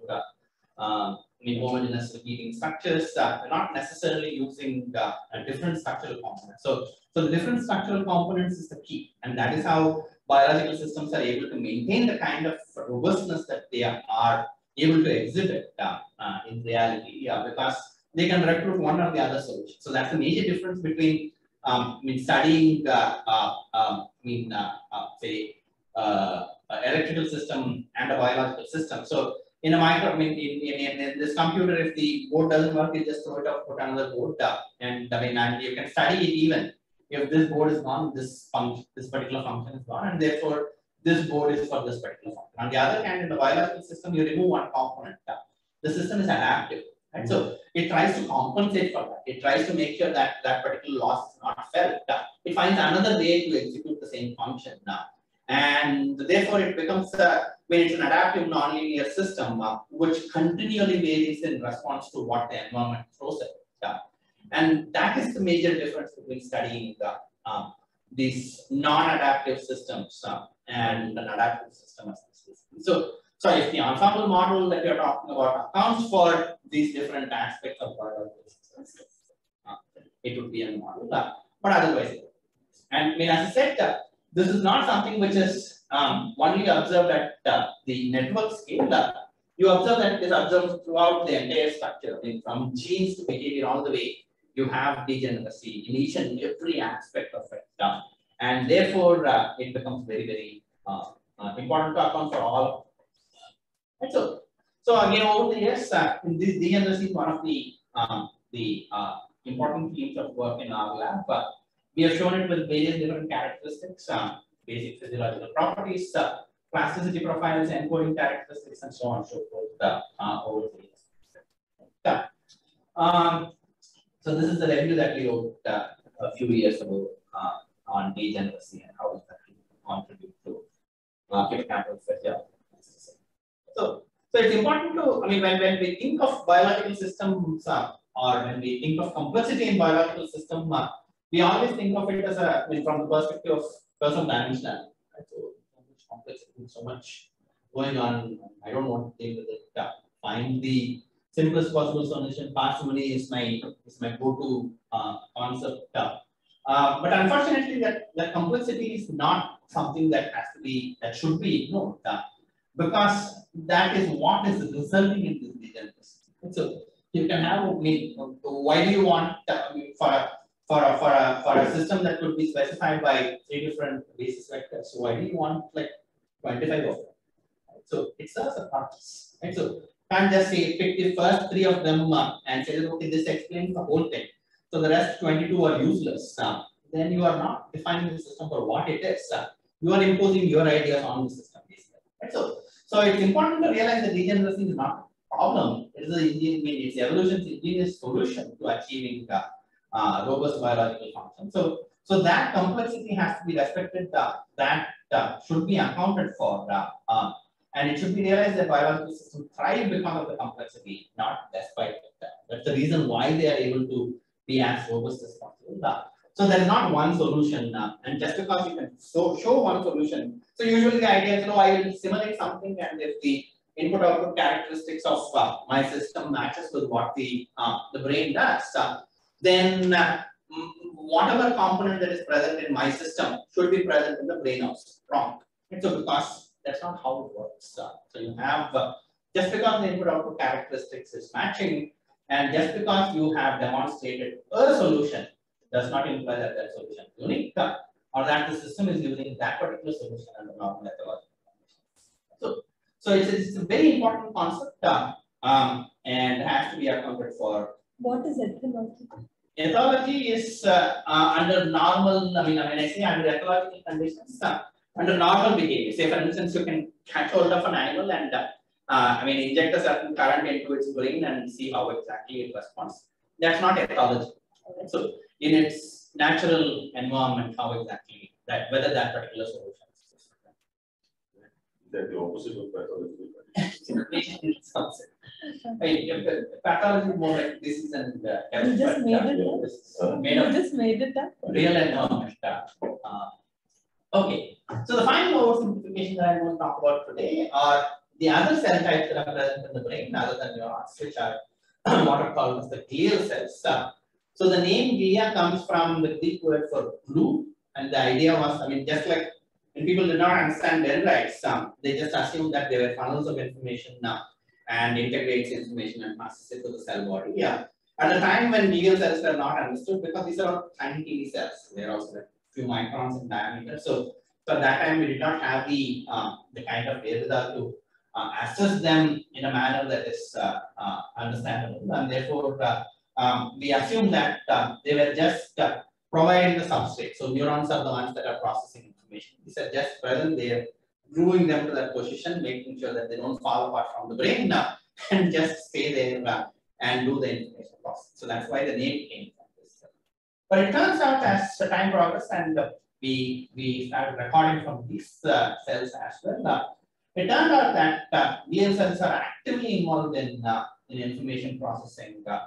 S2: uh, I mean, homogeneous repeating structures. Uh, not necessarily using uh, different structural components. So, so the different structural components is the key, and that is how biological systems are able to maintain the kind of robustness that they are able to exhibit uh, uh, in reality, yeah, because they can recruit one or the other solution. So that's the major difference between um, I mean, studying, uh, uh, um, I mean, uh, uh say, uh, electrical system and a biological system. So in a micro, in, in, in, this computer, if the board doesn't work, you just throw it out, put another board, uh, and I mean, and you can study it even if this board is gone, this function, this particular function is gone, and therefore this board is for this particular function. On the other hand, in the biological system, you remove one component. The system is adaptive, right? So it tries to compensate for that. It tries to make sure that that particular loss is not felt. It finds another way to execute the same function now. And therefore, it becomes a, when it's an adaptive nonlinear system, uh, which continually varies in response to what the environment throws at it. And that is the major difference between studying the, um, these non-adaptive systems uh, and an adaptive system as this. So, so if the ensemble model that you're talking about accounts for these different aspects of systems, uh, it would be a model, uh, but otherwise, and I mean, as I said, this is not something which is um, only observed at uh, the network scale. Uh, you observe that it is observed throughout the entire structure, from genes to behavior all the way you have degeneracy in each and every aspect of it. Uh, and therefore, uh, it becomes very, very uh, uh important to account for all. And so, so again, over the years, uh, this degeneracy is one of the um, the important themes of work in our lab. We have shown it with various different characteristics, basic physiological properties, plasticity profiles, encoding characteristics, and so on and so forth over the years. Um, so this is the review that we wrote uh, a few years ago uh, on degeneracy and how it can contribute to uh, hippocampal So, so it's important to, I mean, when, when we think of biological systems uh, or when we think of complexity in biological system, uh, we always think of it as a, I mean, from the perspective of person dimensional. Right? So, much complexity, so much going on. I don't want to deal with it. Uh, find the simplest possible solution. Parsimony is my is my go-to uh, concept. Uh, but unfortunately, that, that complexity is not something that has to be that should be ignored because that is what is resulting in this degeneracy. So you can have I mean, why do you want uh, for for a, for a for a system that could be specified by three different basis vectors? So why do you want like 25 of them? So it a purpose. Right? So can't just say pick the first three of them and say, okay, this explains the whole thing. So the rest 22 are useless. Uh, then you are not defining the system for what it is. Uh, you are imposing your ideas on the system. Right? So, so it's important to realize that degeneracy is not a problem. It is a, it's evolution's ingenious solution to achieving uh, uh, robust biological function. So, so that complexity has to be respected. Uh, that uh, should be accounted for. Uh, and it should be realized that biological systems thrive because of the complexity, not despite that. That's the reason why they are able to be as robust as possible. So there is not one solution. Uh, and just because you can so show one solution, so usually the idea is, know, I will simulate something and if the input output characteristics of uh, my system matches with what the, uh, the brain does, uh, then uh, whatever component that is present in my system should be present in the brain of prompt. And so because that's not how it works. So you have, uh, just because the input output characteristics is matching, and just because you have demonstrated a solution does not imply that that solution is unique, or that the system is using that particular solution under normal methodology. So, so it's, it's a very important concept uh, um, and has to be accounted for.
S3: What is ethology?
S2: Ethology is uh, uh, under normal, I mean, when I say under ethological conditions, uh, under normal behavior. Say, for instance, you can catch hold of an animal and, uh, I mean, inject a certain current into its brain and see how exactly it responds. That's not ethology. Okay? So, in its natural environment, how exactly that, whether that particular solution is
S1: that the opposite of pathology.
S2: Pathology more like this is an uh,
S3: you just made it up.
S2: Made
S3: you just made it up.
S2: Real environment. Uh, Okay, so the final oversimplification that I want to talk about today are the other cell types that are present in the brain, other than neurons, which are what are called as the glial cells. Uh, so the name glia comes from the Greek word for glue, and the idea was, I mean, just like when people did not understand dendrites, um, they just assumed that they were funnels of information now and integrates information and passes it to the cell body. Yeah. At the time when glial cells were not understood, because these are tiny teeny cells, they're also a few microns in diameter. So, so at that time we did not have the uh, the kind of data to uh, assess them in a manner that is uh, uh understandable, and therefore uh, um, we assume that uh, they were just providing the substrate. So neurons are the ones that are processing information. These are just present there, gluing them to that position, making sure that they don't fall apart from the brain now and just stay there uh, and do the information process. So that's why the name came from this. But it turns out as the time progressed and uh, we, we started recording from these uh, cells as well, uh, it turned out that uh, glial cells are actively involved in, uh, in information processing uh,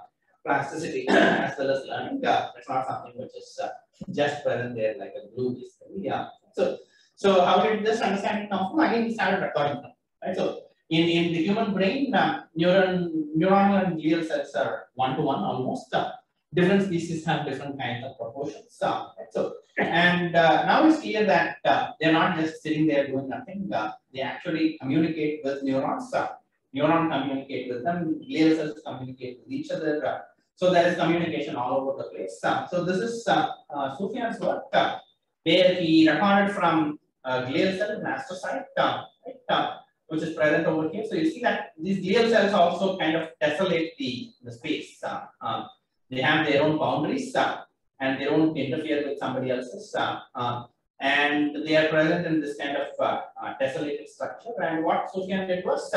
S2: plasticity as well as learning. Uh, it's not something which is uh, just present there like a glue. Yeah. So, so how did this understanding come from? Again, we started recording. Right. So in, in the human brain, uh, neuron, neuronal and glial cells are one to one almost. Uh, different species have different kinds of proportions. Uh, right? So, and uh, now it's clear that uh, they're not just sitting there doing nothing. Uh, they actually communicate with neurons. Uh, communicate with them. Glial cells communicate with each other. Uh, so there is communication all over the place. Uh, so this is uh, Sufyan's work where he recorded from uh, glial cell astrocyte, uh, right, uh, which is present over here. So you see that these glial cells also kind of tessellate the, the space. Uh, uh, they have their own boundaries uh, and they don't interfere with somebody else's. Uh, uh, and they are present in this kind of uh, tessellated structure. And what Sufyan did was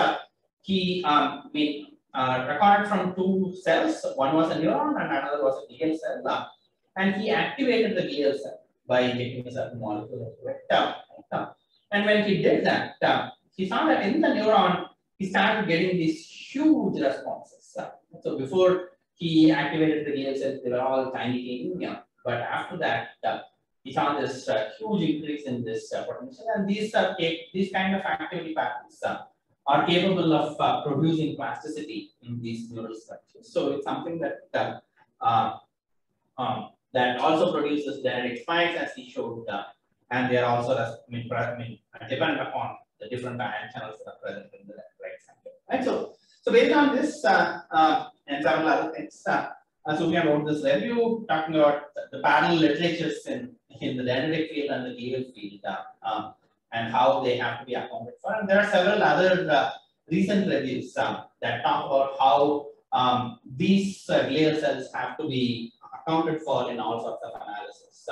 S2: he um, uh, recorded from two cells. One was a neuron and another was a glial cell. And he activated the glial cell by injecting a certain molecule it. Uh, uh, and when he did that, uh, he saw that in the neuron, he started getting these huge responses. So before he activated the glial cells, they were all tiny, teeny, but after that, uh, he saw this uh, huge increase in this uh, potential, and these uh, these kind of activity patterns uh, are capable of uh, producing plasticity in these neural structures. So it's something that uh, um, that also produces dendritic spikes as he showed, uh, and they are also I mean, I mean, depend upon the different ion channels that are present in the right center. Right. So so based on this uh, uh, and several other things, uh, uh, Sufyan wrote this review talking about the, parallel literatures in in the dendritic field and the glial field. Uh, um, and how they have to be accounted for. And there are several other uh, recent reviews that talk about how um, these glial cells have to be accounted for in all sorts of analysis.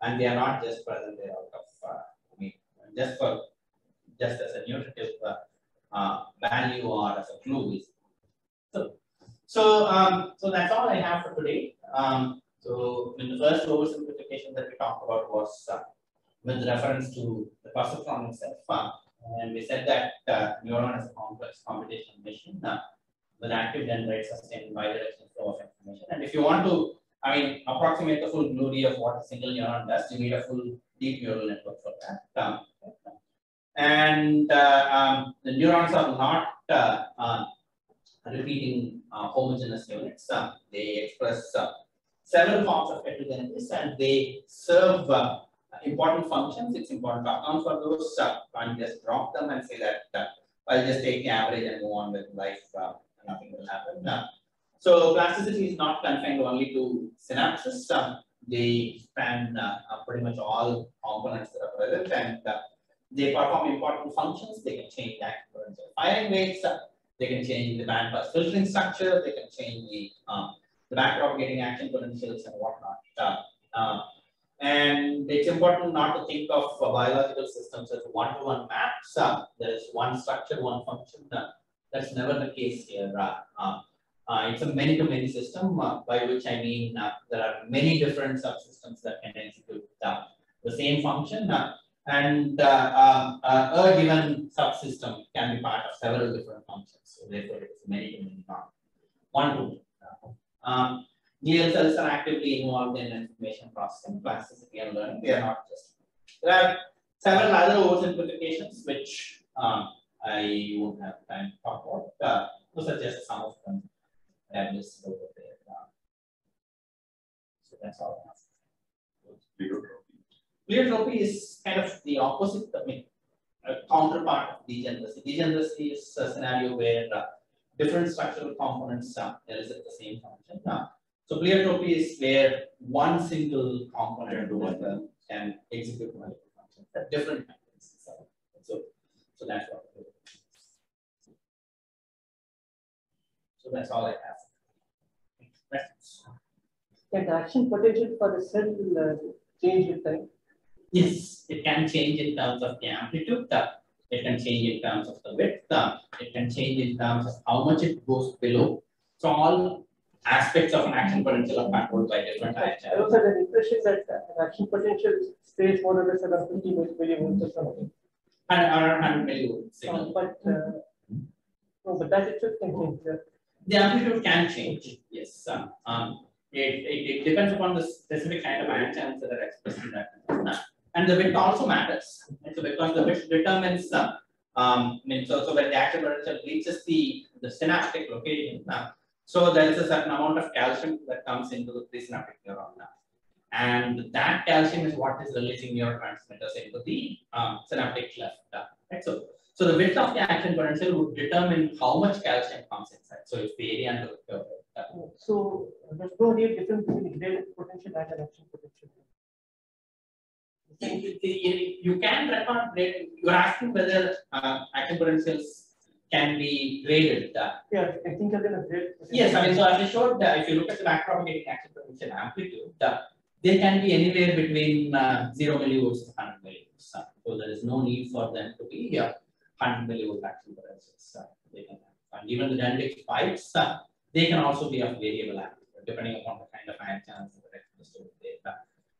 S2: And they are not just present there out of, uh, I mean, just for, just as a nutritive uh, uh, value or as a clue. So, so, um, so that's all I have for today. Um, so, in the first oversimplification that we talked about was uh, with reference to the perceptron itself. Uh, and we said that uh, neuron is a complex computational machine uh, with active dendrites sustained bidirectional flow of information. And if you want to, I mean, approximate the full glory of what a single neuron does, you need a full deep neural network for that. Um, and uh, um, the neurons are not uh, uh, repeating homogeneous units. they express several forms of heterogeneity and they serve important functions, it's important to account for those. Uh, can't just drop them and say that uh, I'll just take the average and move on with life. Uh, nothing will happen. Uh, so plasticity is not confined only to synapses. Uh, they span uh, uh, pretty much all components that are present and uh, they perform important functions. They can change the active firing rates. Uh, they can change the bandpass filtering structure. They can change the um, the backpropagating action potentials and whatnot. Uh, uh, and it's important not to think of uh, biological systems as one-to-one -one maps. Uh, there's one structure, one function. Uh, that's never the case here. Uh, uh, uh, it's a many-to-many system, by which I mean there are many different subsystems that can execute the same function. and um, a given subsystem can be part of several different functions. So therefore, it's many-to-many, not one-to-one. Um, glial cells are actively involved in information processing, plasticity, and learning. They are not just. There are several other oversimplifications which um, I won't have time to talk about. Uh, those are just some of them I have listed over there. Uh, so that's all I have. Pleiotropy is kind of the opposite, I mean, a counterpart of degeneracy. Degeneracy is a scenario where uh, different structural components uh, elicit the same function. Uh, so pleiotropy is where one single component can execute multiple functions at different. So, so, so that's what. So that's all I have. Questions?
S5: Can the action potential for the cell uh, change with time?
S2: Yes, it can change in terms of the amplitude. uh, It can change in terms of the width. uh, It can change in terms of how much it goes below. So all aspects of an action potential are controlled by different ion
S5: I also had an impression that uh, an action potential stays more or less around 50 millivolts or something.
S2: And around 100 millivolts
S5: Uh, but uh, no, but that itself can change. Uh,
S2: The amplitude can change, yes. um, Um, it, it, it depends upon the specific kind of ion channels that are expressed in that. Uh, And the width also matters. So because the width determines, uh, um, I mean, so, so when the action potential reaches the, the synaptic location, uh, so there is a certain amount of calcium that comes into the presynaptic neuron now. And that calcium is what is releasing neurotransmitters into the um, synaptic cleft. uh, Right? So, so the width of the action potential would determine how much calcium comes inside. So it's the area under the curve.
S5: so there's no real difference between the graded potential and an action potential.
S2: You, can record grade, you're asking whether uh, action potentials can be graded. uh,
S5: Yeah, I think them as graded.
S2: Yes, I mean, so as I showed, uh, if you look at the backpropagating action potential amplitude, uh, they can be anywhere between uh, zero millivolts to hundred millivolts. uh, So there is no need for them to be uh, millivolt action uh, and even the dendritic spikes, uh, they can also be of variable amplitude, depending upon the kind of ion channels that are over there. uh.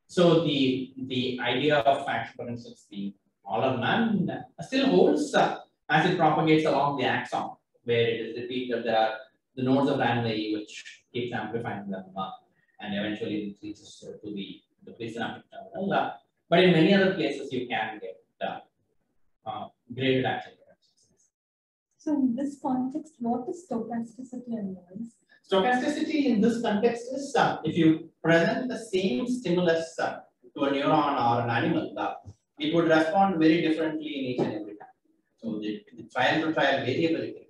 S2: So the, the idea of potentials being all or none uh, still holds uh, as it propagates along the axon, where it is repeated, there are the nodes of Ranvier which keeps amplifying them uh, and eventually it reaches to the, the presynaptic terminal. Uh, but in many other places, you can get uh, uh, graded action potentials.
S3: So in this context, what is stochasticity and noise?
S2: Stochasticity in this context is uh, if you present the same stimulus uh, to a neuron or an animal, uh, it would respond very differently in each and every time. So the, the trial to trial variability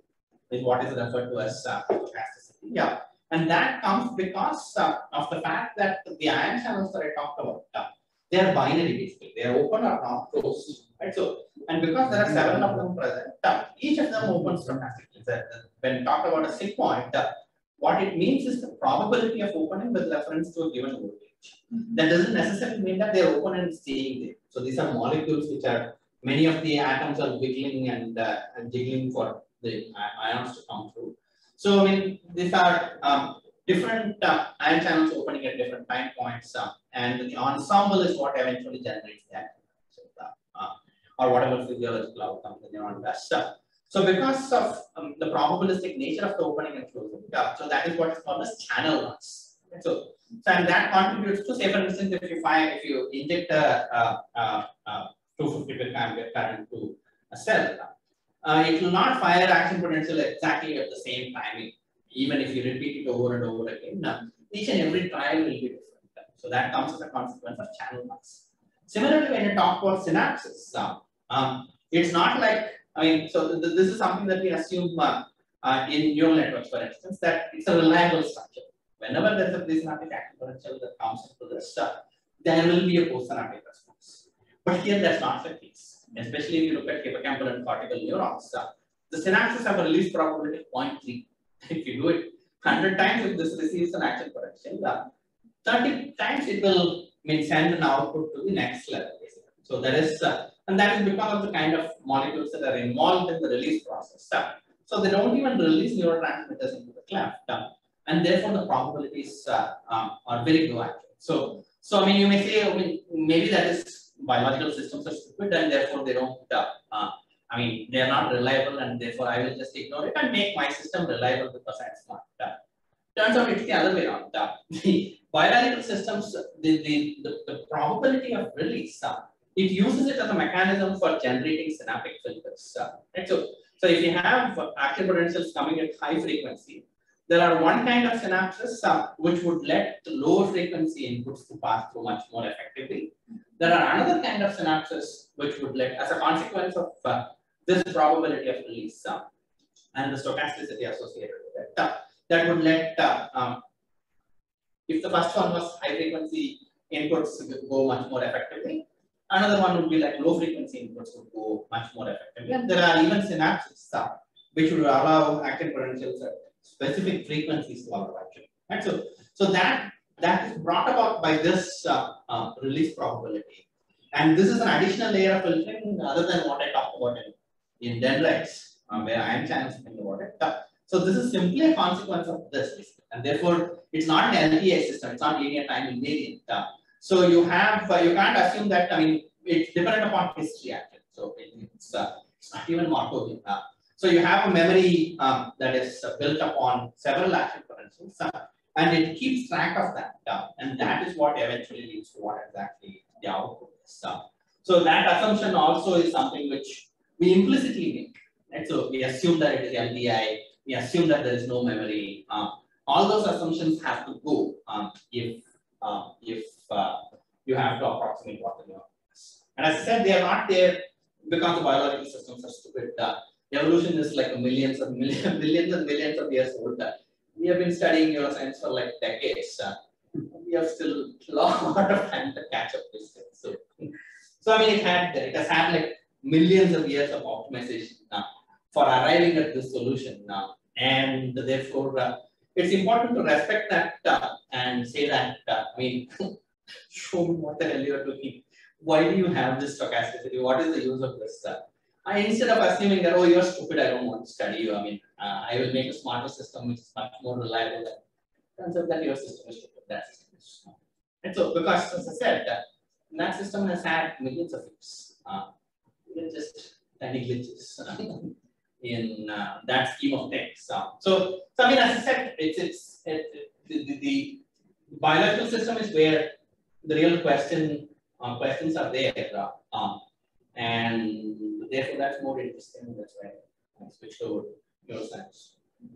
S2: is what is referred to as uh, stochasticity. Yeah, and that comes because uh, of the fact that the ion channels that I talked about, uh, they are binary basically. They are open or not closed, right? So and because there are seven of them present, uh, each of them opens stochastically. When talked about a sig point, uh, what it means is the probability of opening with reference to a given voltage. That doesn't necessarily mean that they're open and staying there. So these are molecules which are, many of the atoms are wiggling and, uh, and jiggling for the ions to come through. So I mean, these are um, different uh, ion channels opening at different time points uh, and the ensemble is what eventually generates that. Or whatever physiological outcome the neuron does. Uh, so because of um, the probabilistic nature of the opening and closing, yeah, so that is what is called as channel loss. So, so and that contributes to say for instance if you find if you inject a, a, a, a 250 picoampere current to a cell, uh, it will not fire action potential exactly at the same timing, even if you repeat it over and over again. Now, each and every trial will be different. So that comes as a consequence of channel loss. Similarly, when you talk about synapses, uh, um, it's not like I mean, so th- th- this is something that we assume uh, uh, in neural networks, for instance, that it's a reliable structure. Whenever there's a presynaptic potential that comes into the uh, there will be a postsynaptic response. But here that's not the case, especially if you look at hippocampal and cortical neurons. Uh, the synapses have a release probability of 0.3. If you do it 100 times, if this receives an action potential, uh, 30 times it will mean send an output to the next level, basically. So that is, uh, and that is because of the kind of molecules that are involved in the release process. So they don't even release neurotransmitters into the cleft, and therefore the probabilities uh, um, are very low actually. So, so I mean, you may say, I mean, maybe that is biological systems are stupid, and therefore they don't. Uh, uh, I mean, they are not reliable, and therefore I will just ignore it and make my system reliable because I'm smart. Turns out it's the other way around. The biological systems, the, the, the, the probability of release, uh, it uses it as a mechanism for generating synaptic filters. Uh, right? So So if you have action potentials coming at high frequency, there are one kind of synapses uh, which would let the lower frequency inputs to pass through much more effectively. There are another kind of synapses which would let, as a consequence of uh, this probability of release uh, and the stochasticity associated with it, uh, that would let, uh, um, if the first one was high frequency inputs go much more effectively, another one would be like low frequency inputs would go much more effectively. And there are even synapses which would allow active potentials at specific frequencies to allow action. Right? So, so that that is brought about by this uh, uh, release probability. And this is an additional layer of filtering other than what I talked about in, in dendrites, uh, where ion channels think about it. So this is simply a consequence of this. And therefore, it's not an LTI system, it's not linear time invariant. So you have, uh, you can't assume that, I mean, it's dependent upon history actually. So it's, uh, it's not even Markovian. Uh, so you have a memory um, that is uh, built upon several action potentials, and it keeps track of that, uh, and that is what eventually leads to what exactly the output is. Uh, so that assumption also is something which we implicitly make. Right? So we assume that it is LTI, we assume that there is no memory. Uh, all those assumptions have to go um, if uh, if you have to approximate what the neuron is. And as I said, they are not there because the biological systems are stupid evolution is like millions of millions, millions and millions of years old. We have been studying neuroscience for like decades. Uh, we have still a lot of time to catch up this thing. So, so I mean, it had it has had like millions of years of optimization uh, for arriving at this solution now, and therefore uh, it's important to respect that uh, and say that uh, I mean, show me what the hell you are looking. Why do you have this stochasticity? What is the use of this? stuff? I, instead of assuming that, oh, you're stupid, I don't want to study you, I mean, uh, I will make a smarter system which is much more reliable than out that your system is stupid, that system is smart. And so, because as I said, uh, that system has had millions of years, uh, just tiny glitches in uh, that scheme of things. Uh, so, so, I mean, as I said, it's, it's, it, the, the, the, biological system is where the real question uh, questions are there. Uh, um, and therefore that's more interesting. That's why I switched over to neuroscience.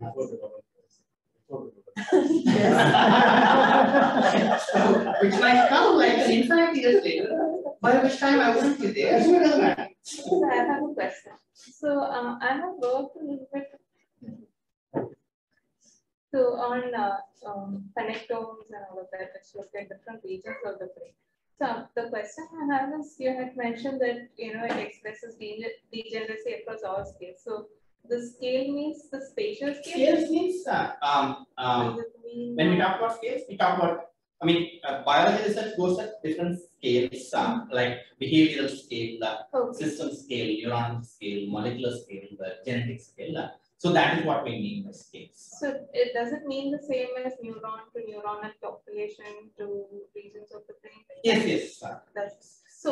S2: which might come like an infinite years later, by which time I wouldn't be there.
S3: So I have a question. So uh, I have worked a little bit so on uh, um, connectomes and all of that, let's look at different regions of the brain. So the question I have is you had mentioned that you know it expresses degeneracy across all scales. So the scale means the spatial scale.
S2: Scales means uh, um, um, mean, when we talk about scales, we talk about I mean uh, biology research goes at different scales uh, like behavioral scale, uh, okay. system scale, neuron scale, molecular scale, the genetic scale. Uh, so that is what we mean by scales.
S3: So it doesn't mean the same as neuron to neuronal population to regions of the brain.
S2: Yes, yes.
S3: That's, so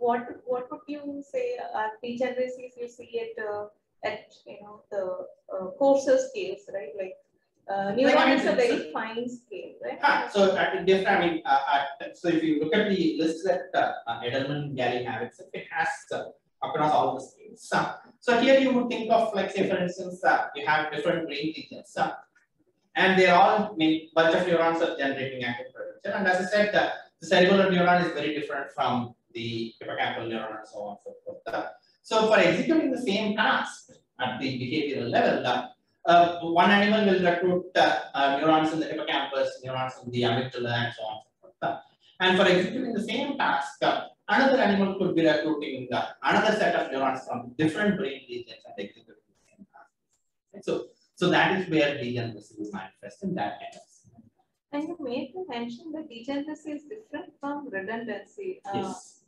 S3: what what would you say are degeneracies you see at uh, at you know the uh, coarser scales, right? Like uh, neuron is a very fine scale, right?
S2: Ah, so at different, I mean, uh, at, so if you look at the list that uh, Edelman Gally have, it has uh, across all the scales. Uh, so here you would think of like say for instance, uh, you have different brain regions uh, and they all bunch of neurons are generating action potential. And as I said, uh, the cerebral neuron is very different from the hippocampal neuron and so on and so forth. Uh, so for executing the same task at the behavioral level, uh, uh, one animal will recruit neurons in the hippocampus, neurons in the amygdala and so on and so forth. and for executing the same task, Another animal could be recruiting another set of neurons from different brain regions and executing the same. So, so that is where degeneracy is manifest in that kind of
S3: and you made the mention that degeneracy is different from redundancy.
S2: Uh, yes.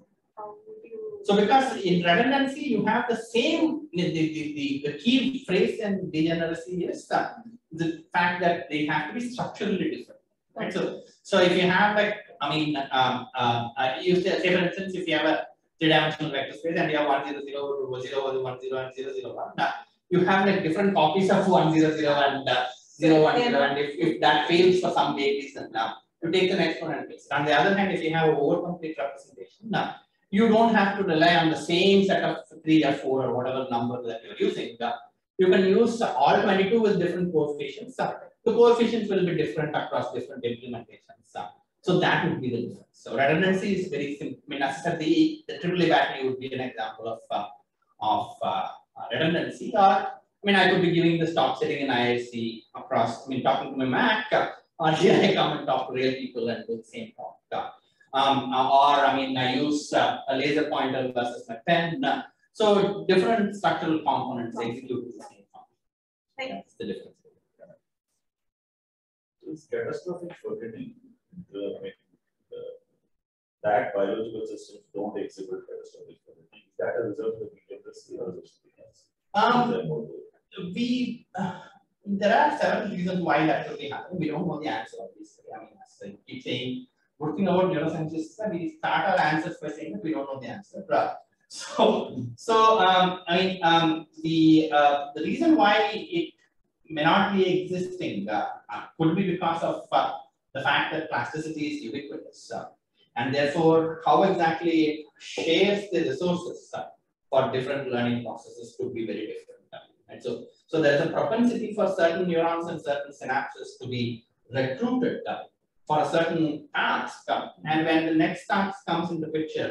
S3: You...
S2: So because in redundancy you have the same, the, the, the, the key phrase in degeneracy is the, the fact that they have to be structurally different. Right? So, so if you have like I mean, um, uh, you say, say, for instance, if you have a three-dimensional vector space and you have 1, 0, 0, 0, 1, 0, and 0, 0, 1, uh, you have like different copies of 1, 0, 0, and uh, 0, 1, 0, and if, if that fails for some vague reason, uh, you take the next one and fix it. On the other hand, if you have a over complete representation, uh, you don't have to rely on the same set of three or four or whatever number that you're using. Uh, you can use all 22 with different coefficients. Uh, the coefficients will be different across different implementations. Uh, so that would be the difference. So redundancy is very simple. I mean, as I said, the, the AAA battery would be an example of, uh, of uh, redundancy. Or, I mean, I could be giving this talk sitting in IISc across, I mean, talking to my Mac, uh, or here I come and talk to real people and do the same talk. Uh, um, or, I mean, I use uh, a laser pointer versus my pen. Uh, so different structural components execute the same function. That's the difference.
S1: It's catastrophic forgetting. The, I mean, the, that biological systems don't exhibit catastrophic forgetting. Is that a result of the industry or something else?
S2: Um, we, uh, there are several reasons why that could be happening. We don't know the answer, obviously. I mean, as I keep saying, good thing about neuroscientists, we start our answers by saying that we don't know the answer. Right? So, so um, I mean, um, the uh, the reason why it may not be existing uh, uh, could be because of uh, the fact that plasticity is ubiquitous, uh, and therefore, how exactly it shares the resources uh, for different learning processes could be very different. And so, so there's a propensity for certain neurons and certain synapses to be recruited for a certain task, and when the next task comes into picture,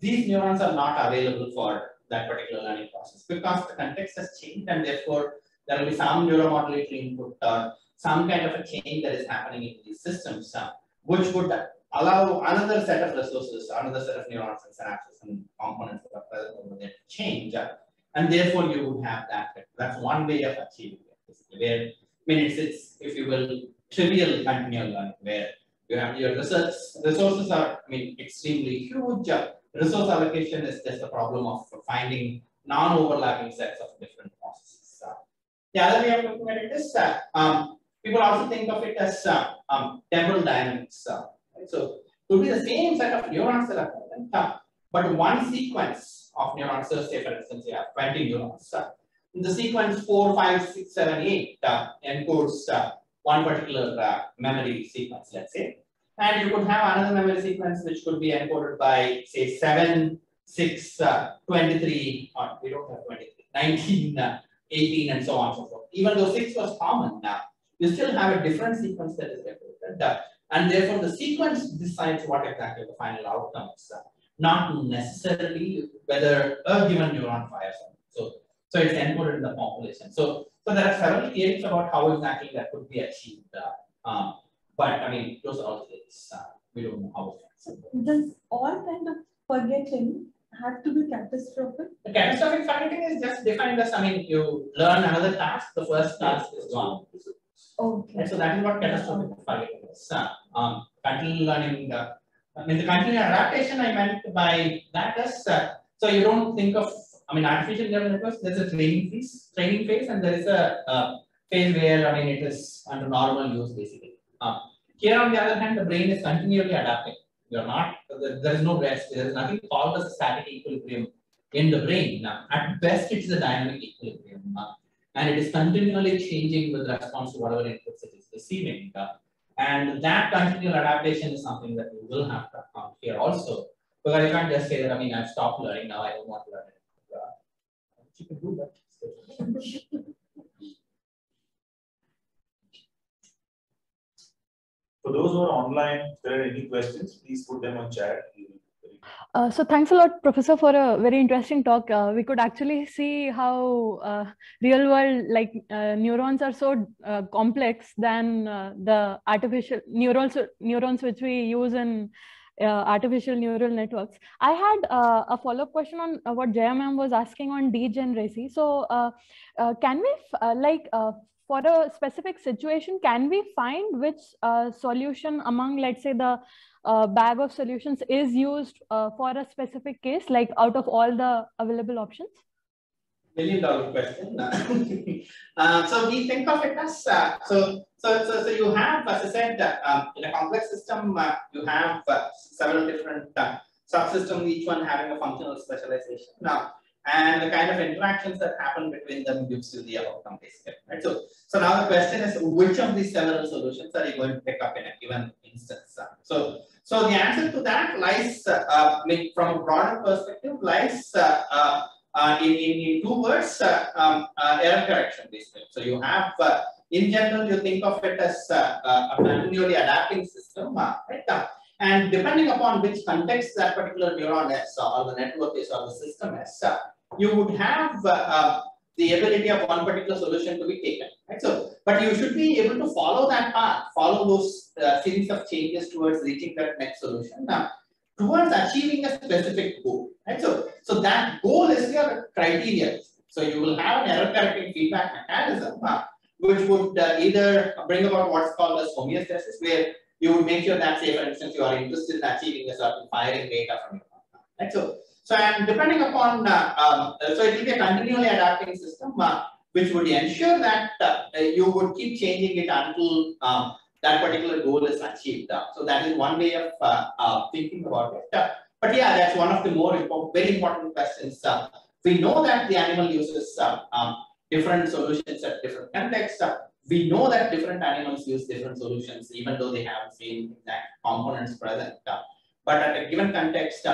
S2: these neurons are not available for that particular learning process because the context has changed and therefore there will be some neuromodulatory input or some kind of a change that is happening in these systems, uh, which would allow another set of resources, another set of neurons and synapses and components that are present over there to change. Uh, and therefore you would have that. That's one way of achieving it. Where, I mean, it's, it's, if you will, trivial continual learning, where you have your research resources are, I mean, extremely huge. Uh, resource allocation is just a problem of finding non-overlapping sets of different processes. Uh, the other way of looking at it is that um, people also think of it as uh, um, temporal dynamics. Uh, right? So it would be the same set of neurons that are present, uh, but one sequence of neurons, so say for instance you have 20 neurons. Uh, the sequence 4, 5, 6, 7, 8 uh, encodes uh, one particular uh, memory sequence, let's say. And you could have another memory sequence which could be encoded by, say, 7, 6, uh, 23, or we don't have 23, 19, uh, 18, and so on and so forth. Even though 6 was common now, you still have a different sequence that is. Uh, and therefore, the sequence decides what exactly the final outcome is, uh, not necessarily whether a given neuron fires on. So, so it's encoded in the population. So, so there are several theories about how exactly that could be achieved. Uh, um, but I mean, those are all things uh, we don't know how it
S6: Does all kind of forgetting have to be catastrophic?
S2: The catastrophic forgetting is just defined as, I mean, you learn another task, the first task is gone.
S6: Okay.
S2: And so that is what catastrophic forgetting is. Um, continual learning, uh, I mean, the continual adaptation I meant by that is, uh, so you don't think of, I mean, artificial neural networks, there's a training phase, training phase, and there is a uh, phase where, I mean, it is under normal use basically. Uh, here, on the other hand, the brain is continually adapting. You're not, there is no rest. There is nothing called as a static equilibrium in the brain. Now, at best, it is a dynamic equilibrium. Uh, and it is continually changing with response to whatever inputs it is receiving. And that continual adaptation is something that we will have to account here also. Because I can't just say that, I mean, I've stopped learning, now I don't want to learn it. Uh, you can do that.
S1: For those who are online, if there are any questions, please put them on chat.
S7: Uh, so thanks a lot, Professor, for a very interesting talk. Uh, we could actually see how uh, real world like uh, neurons are so uh, complex than the artificial neurons neurons which we use in artificial neural networks. I had a follow-up question on what Jaya was asking on degeneracy. So can we like for a specific situation, can we find which uh, solution among, let's say, the uh, bag of solutions is used uh, for a specific case, like out of all the available options?
S2: Million dollar question. Uh, so we think of it as, uh, so, so, so, so you have, as I said, um, in a complex system, uh, you have several different subsystems, each one having a functional specialization. Now, and the kind of interactions that happen between them gives you the outcome basically, right? So, so now the question is, which of these several solutions are you going to pick up in a given instance? So, So the answer to that lies, uh, uh, from a broader perspective, lies uh, uh, uh, in, in, in two words, uh, um, error correction basically. So you have, in general, you think of it as a continually adapting system, right? and depending upon which context that particular neuron is, or the network is, or the system is, you would have the ability of one particular solution to be taken. Right? So, but you should be able to follow that path, follow those uh, series of changes towards reaching that next solution. Now, towards achieving a specific goal. Right? So, so that goal is your criteria. So you will have an error correcting feedback mechanism, uh, which would uh, either bring about what's called as homeostasis, where you would make sure that, say, for instance, you are interested in achieving a certain firing data from your compound. Right? So, so and depending upon, uh, um, so it will be a continually adapting system, uh, which would ensure that uh, you would keep changing it until um, that particular goal is achieved. so that is one way of uh, thinking about it. but yeah, that's one of the more important, very important questions. we know that the animal uses um, different solutions at different contexts. we know that different animals use different solutions, even though they have the same exact components present. but at a given context,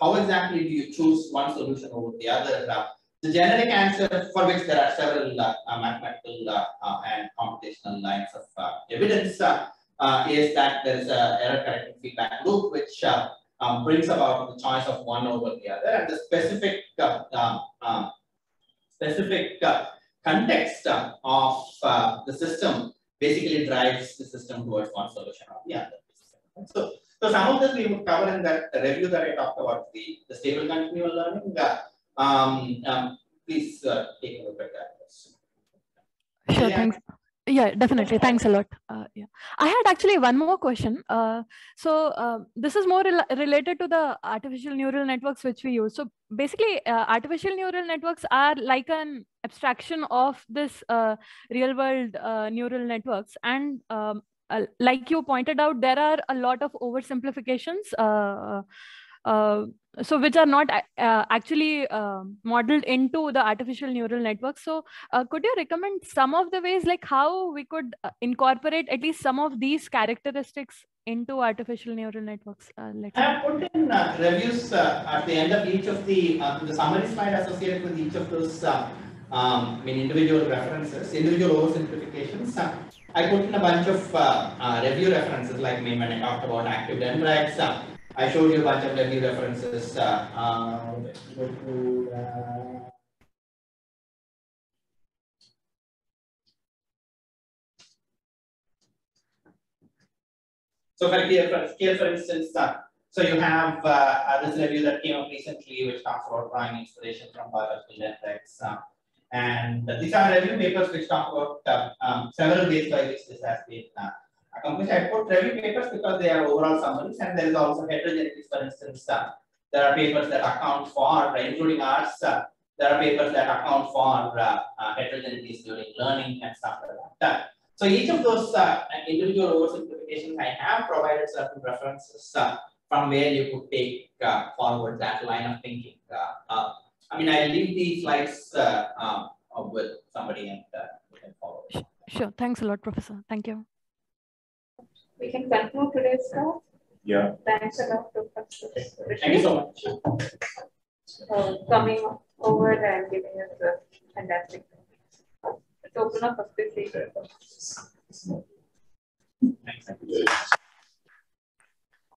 S2: how exactly do you choose one solution over the other? Uh, the generic answer for which there are several uh, uh mathematical and computational lines of evidence is that there is an error correcting feedback loop which um, brings about the choice of one over the other and the specific um, um, specific context of the system basically drives the system towards one solution or the other. So so some of this we would cover in that review that I talked about, the, the stable continual learning. Um, um, please uh, take a look at that.
S7: Sure, yeah. thanks. Yeah, definitely. Thanks a lot. Uh, yeah, I had actually one more question. Uh, so uh, this is more rel related to the artificial neural networks which we use. So basically, uh, artificial neural networks are like an abstraction of this uh, real-world uh, neural networks, and um, uh, like you pointed out, there are a lot of oversimplifications. Uh, uh, so which are not uh, actually uh, modeled into the artificial neural network. So uh, could you recommend some of the ways like how we could incorporate at least some of these characteristics into artificial neural networks?
S2: I have put in reviews at the end of each of the, the summary slide associated with each of those um, I mean individual references, individual oversimplifications. I put in a bunch of uh, uh, review references, like me when I talked about active dendrites. Uh, I showed you a bunch of review references. Uh, uh, uh, so for here, here, for instance, so you have this review that came up recently, which talks about drawing inspiration from biological dendrites. And these are review papers which talk about uh, um, several ways by which this has been uh, accomplished. I put review papers because they are overall summaries and there is also heterogeneity. For instance, uh, there are papers that account for, including ours, uh, there are papers that account for uh, uh, heterogeneities during learning and stuff like that. So each of those individual oversimplifications, I have provided certain references from where you could take forward that line of thinking. I mean, I leave the slides uh, um, with somebody and uh, we can follow.
S7: Sure. Thanks a lot, Professor. Thank you.
S3: We can conclude today's talk.
S1: Yeah.
S3: Thanks a lot, Professor.
S2: Thank you so much.
S3: Uh, coming over and giving us a fantastic. Let's open up a quick Thanks.